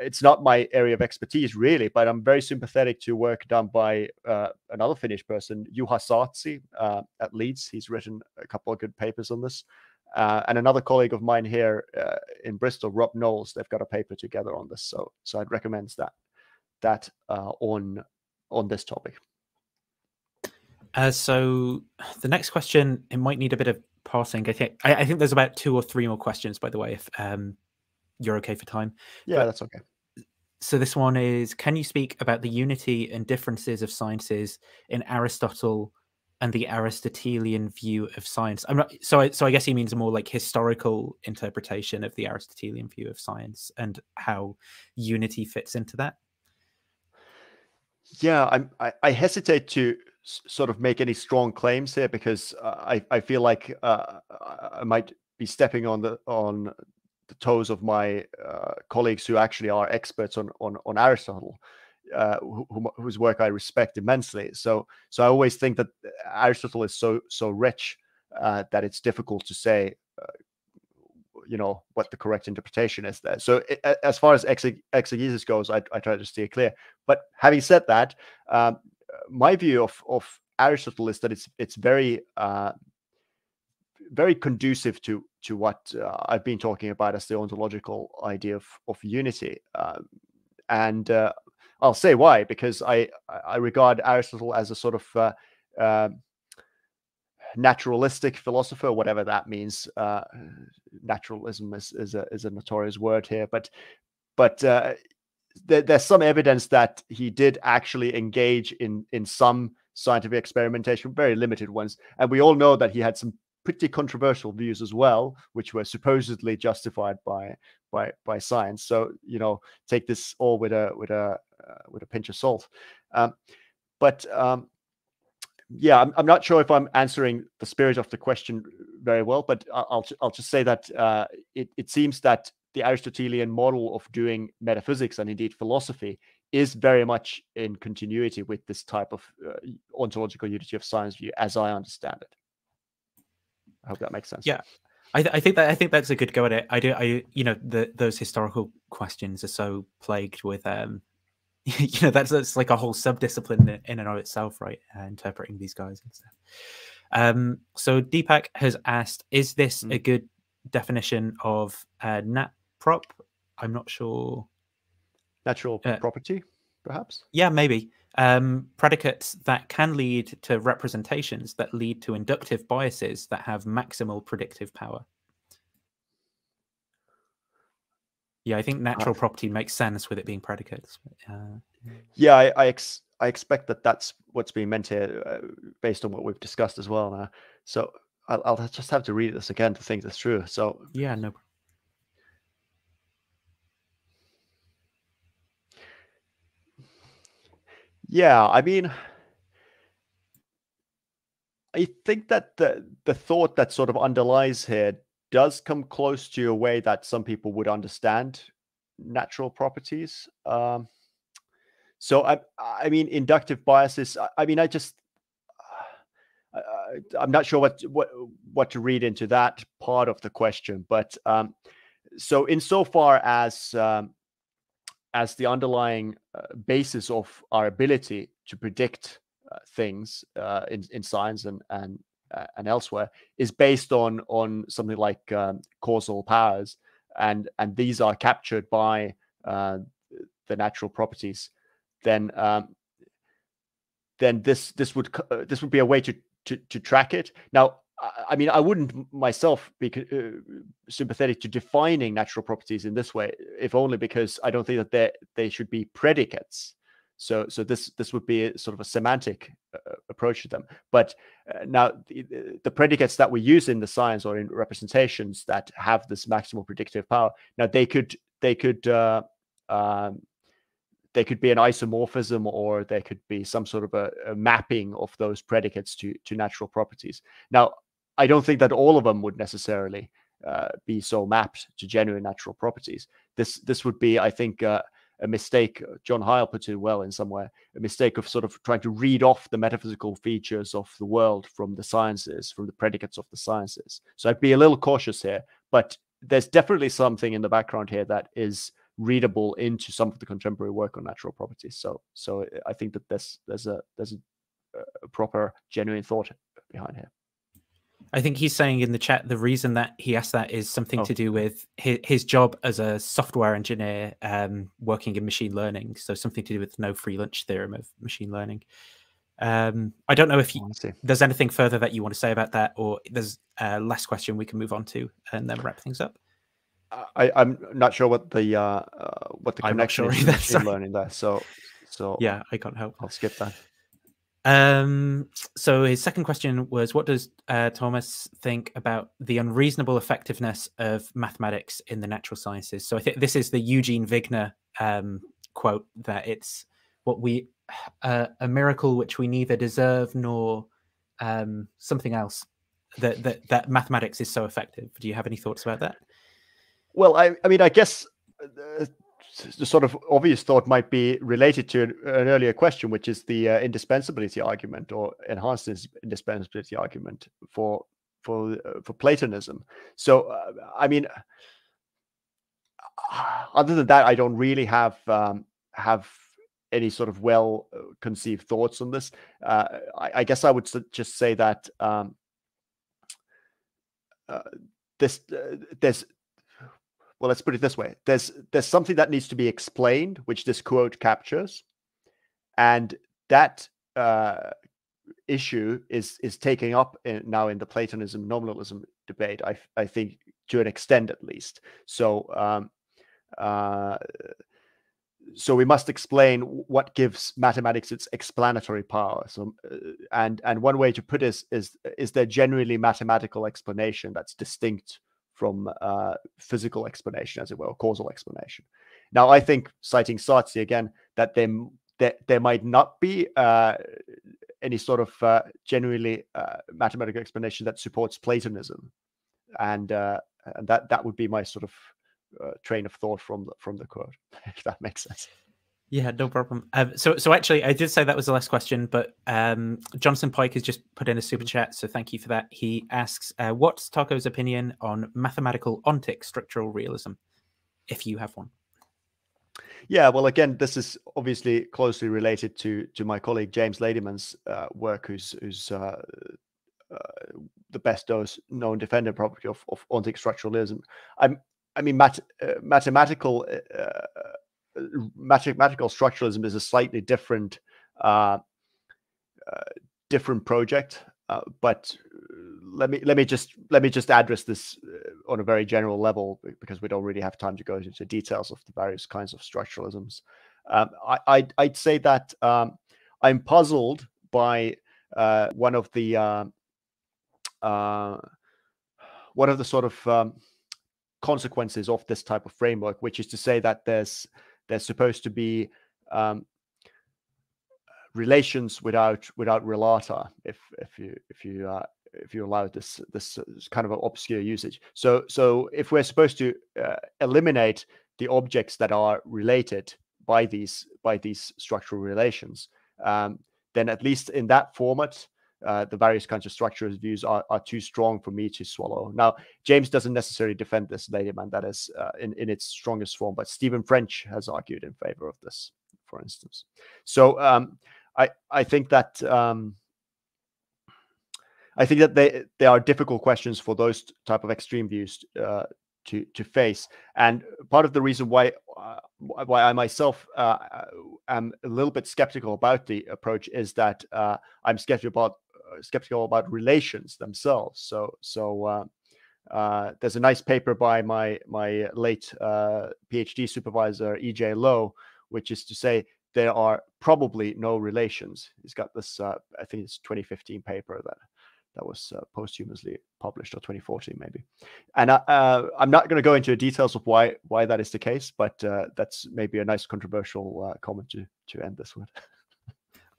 it's not my area of expertise really, but I'm very sympathetic to work done by uh, another Finnish person, Juha Saatsi uh, at Leeds. He's written a couple of good papers on this. Uh, and another colleague of mine here uh, in Bristol, Rob Knowles, they've got a paper together on this. So, so I'd recommend that that uh, on on this topic. Uh, so the next question, it might need a bit of parsing. I think I, I, think there's about two or three more questions, by the way, if um, you're okay for time. Yeah, but, that's okay. So this one is: Can you speak about the unity and differences of sciences in Aristotle and the Aristotelian view of science? I'm not so. I, so I guess he means a more like historical interpretation of the Aristotelian view of science and how unity fits into that. Yeah, I'm, I, I hesitate to sort of make any strong claims here because uh, I, I feel like uh, I might be stepping on the on the toes of my uh, colleagues who actually are experts on on, on Aristotle, uh, who, whose work I respect immensely. So so I always think that Aristotle is so so rich uh, that it's difficult to say uh, you know what the correct interpretation is there. So it, as far as exegesis goes, I, I, try to steer clear. But having said that, um, my view of of Aristotle is that it's it's very uh, very conducive to to what uh, I've been talking about as the ontological idea of of unity, um, and uh, I'll say why because I I regard Aristotle as a sort of uh, uh, naturalistic philosopher, whatever that means. Uh, naturalism is, is a is a notorious word here, but but uh, there, there's some evidence that he did actually engage in in some scientific experimentation, very limited ones, and we all know that he had some pretty controversial views as well, which were supposedly justified by by by science. So you know, take this all with a with a uh, with a pinch of salt. Um, but um, yeah, I'm, I'm not sure if I'm answering the spirit of the question very well, but I'll I'll just say that uh, it it seems that the Aristotelian model of doing metaphysics and indeed philosophy is very much in continuity with this type of uh, ontological unity of science view, as I understand it. I hope that makes sense. Yeah, I, th- I, think that I think that's a good go at it. I do. I you know the those historical questions are so plagued with um you know that's that's like a whole subdiscipline in and of itself, right? Uh, interpreting these guys and stuff. Um, so Deepak has asked, is this mm. a good definition of uh, nat prop? I'm not sure. Natural uh, property, perhaps. Yeah, maybe. Um, predicates that can lead to representations that lead to inductive biases that have maximal predictive power. Yeah, I think natural uh, property makes sense with it being predicates. Uh, yeah, I I, ex I, expect that that's what's being meant here, uh, based on what we've discussed as well. Now, so I'll, I'll, just have to read this again to think this through. So yeah, no. Yeah, I mean, I think that the the thought that sort of underlies here does come close to a way that some people would understand natural properties. Um, so I, I mean, inductive biases. I, I mean, I just, uh, I'm not sure what what what to read into that part of the question. But um, so insofar as um, as the underlying uh, basis of our ability to predict uh, things uh, in in science and and uh, and elsewhere is based on on something like um, causal powers, and and these are captured by uh, the natural properties, then um, then this this would uh, this would be a way to to, to track it. Now, I mean, I wouldn't myself be uh, sympathetic to defining natural properties in this way, if only because I don't think that they they should be predicates. So, so this this would be a, sort of a semantic uh, approach to them. But uh, now the, the, predicates that we use in the science or in representations that have this maximal predictive power, now they could they could uh, um, they could be an isomorphism or they could be some sort of a, a mapping of those predicates to to natural properties. Now, I don't think that all of them would necessarily uh, be so mapped to genuine natural properties. This this would be, I think, uh, a mistake. Uh, John Heil puts it well in somewhere, a mistake of sort of trying to read off the metaphysical features of the world from the sciences, from the predicates of the sciences. So I'd be a little cautious here, but there's definitely something in the background here that is readable into some of the contemporary work on natural properties. So, so uh, I think that there's there's a there's a, a proper genuine thought behind here. I think he's saying in the chat the reason that he asked that is something oh. to do with his, his job as a software engineer um, working in machine learning. So something to do with no free lunch theorem of machine learning. Um, I don't know if you, there's anything further that you want to say about that, or there's a last question we can move on to and then wrap things up. I, am not sure what the uh, uh, what the connection sure is to machine learning there. So so yeah, I can't help. I'll skip that. Um, so his second question was, what does uh, Thomas think about the unreasonable effectiveness of mathematics in the natural sciences? So I think this is the Eugene Wigner um, quote that it's what we uh, a miracle which we neither deserve nor um, something else. That, that that mathematics is so effective. Do you have any thoughts about that? Well, I, I mean, I guess uh, the sort of obvious thought might be related to an, an earlier question, which is the uh, indispensability argument or enhanced indispensability argument for for uh, for Platonism. So, uh, I mean, uh, other than that, I don't really have um, have any sort of well uh, conceived thoughts on this. Uh, I, I, guess I would just say that um, this there's well let's put it this way there's there's something that needs to be explained which this quote captures and that uh, issue is is taking up in, now in the Platonism nominalism debate. I I think to an extent at least. So um, uh, so we must explain what gives mathematics its explanatory power. So uh, and and one way to put this is is there generally mathematical explanation that's distinct from uh, physical explanation, as it were, causal explanation. Now, I think citing Saatsi again that there there, there might not be uh, any sort of uh, genuinely uh, mathematical explanation that supports Platonism, and uh, and that that would be my sort of uh, train of thought from the, from the quote, if that makes sense. Yeah, no problem. Um, so, so actually, I did say that was the last question, but um, Johnson Pike has just put in a super chat, so thank you for that. He asks, uh, "What's Tahko's opinion on mathematical ontic structural realism, if you have one?" Yeah, well, again, this is obviously closely related to to my colleague James Ladyman's uh, work, who's who's uh, uh, the best known defender probably of, of ontic structuralism. I'm, I mean, mat, uh, mathematical uh, mathematical structuralism is a slightly different different project, but let me let me just let me just address this uh, on a very general level because we don't really have time to go into details of the various kinds of structuralisms. Um, I, I'd, I'd, say that um, I'm puzzled by uh, one of the uh, uh, one of the sort of um, consequences of this type of framework, which is to say that there's there's supposed to be um, relations without without relata if if you if you uh, if you allow this this kind of obscure usage. So so if we're supposed to uh, eliminate the objects that are related by these by these structural relations, um, then at least in that format, uh, the various kinds of structural views are, are too strong for me to swallow. Now, James doesn't necessarily defend this Ladyman that is uh, in, in its strongest form, but Steven French has argued in favor of this, for instance. So um, I, I think that um, I think that they they are difficult questions for those type of extreme views uh, to to face. And part of the reason why uh, why I myself uh, am a little bit skeptical about the approach is that uh, I'm skeptical about skeptical about relations themselves. So so. Uh, uh, there's a nice paper by my my late PhD supervisor E.J. Lowe, which is to say there are probably no relations. He's got this, I think it's 2015 paper that that was uh, posthumously published or 2014 maybe and I, uh, i'm not going to go into details of why why that is the case but uh, that's maybe a nice controversial uh, comment to to end this with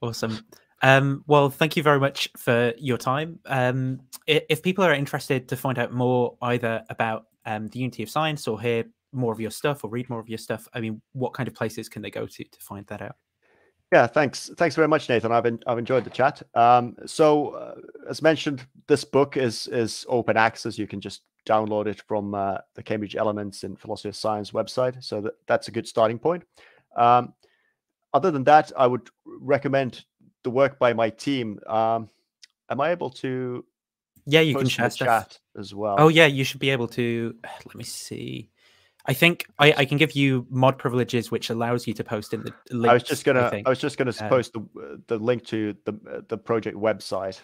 awesome um, well thank you very much for your time um, if people are interested to find out more either about um, the unity of science or hear more of your stuff or read more of your stuff i mean what kind of places can they go to to find that out yeah, thanks. Thanks very much, Nathan. I've been, I've enjoyed the chat. Um, so, uh, as mentioned, this book is is open access. You can just download it from uh, the Cambridge Elements in Philosophy of Science website. So that, that's a good starting point. Um, other than that, I would recommend the work by my team. Um, am I able to? Yeah, you can share chat as well. Oh yeah, you should be able to. Let me see. I think I, I, can give you mod privileges, which allows you to post in the links. I was just gonna I, I was just gonna uh, post the the link to the the project website.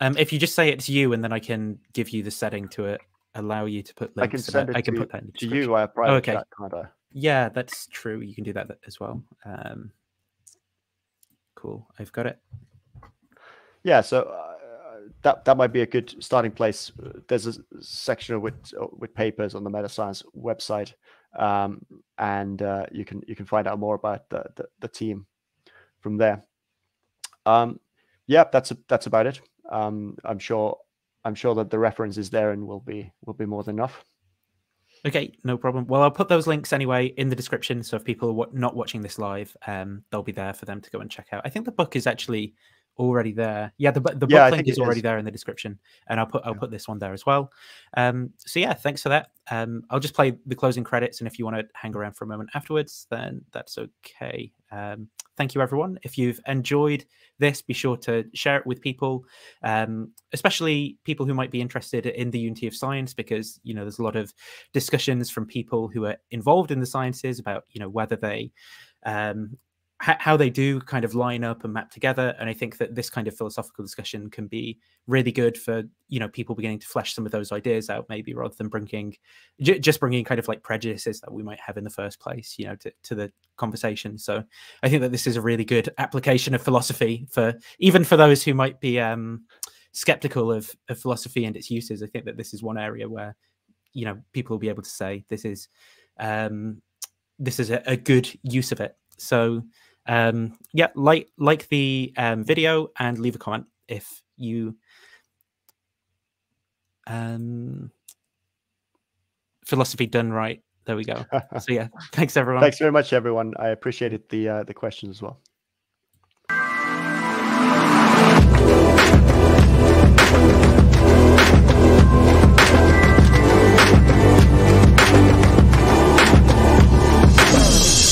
Um, if you just say it's you, and then I can give you the setting to it, allow you to put links. I can send it. I can to, put that in to you via private oh, okay. chat, can't I? Yeah, that's true. You can do that as well. Um, cool. I've got it. Yeah. So. Uh, that that might be a good starting place. There's a section with with papers on the MetaScience website, um, and uh, you can you can find out more about the the, the team from there. Um, yeah, that's a, that's about it. Um, I'm sure I'm sure that the reference is there and will be will be more than enough. Okay, no problem. Well, I'll put those links anyway in the description. So if people are not watching this live, um, they'll be there for them to go and check out. I think the book is actually already there. Yeah, the the yeah, book link is already is. there in the description, and I'll put I'll put this one there as well. Um, so yeah, thanks for that. Um, I'll just play the closing credits, and if you want to hang around for a moment afterwards, then that's okay. Um, thank you, everyone. If you've enjoyed this, be sure to share it with people, um, especially people who might be interested in the unity of science, because you know there's a lot of discussions from people who are involved in the sciences about you know whether they um, how they do kind of line up and map together and i think that this kind of philosophical discussion can be really good for you know people beginning to flesh some of those ideas out maybe rather than bringing just bringing kind of like prejudices that we might have in the first place you know to, to the conversation. So i think that this is a really good application of philosophy for even for those who might be um skeptical of, of philosophy and its uses. I think that this is one area where you know people will be able to say this is um this is a, a good use of it. So um, yeah, like like the um, video and leave a comment if you um, philosophy done right. There we go. so yeah, thanks everyone. Thanks very much, everyone. I appreciated the uh, the questions as well.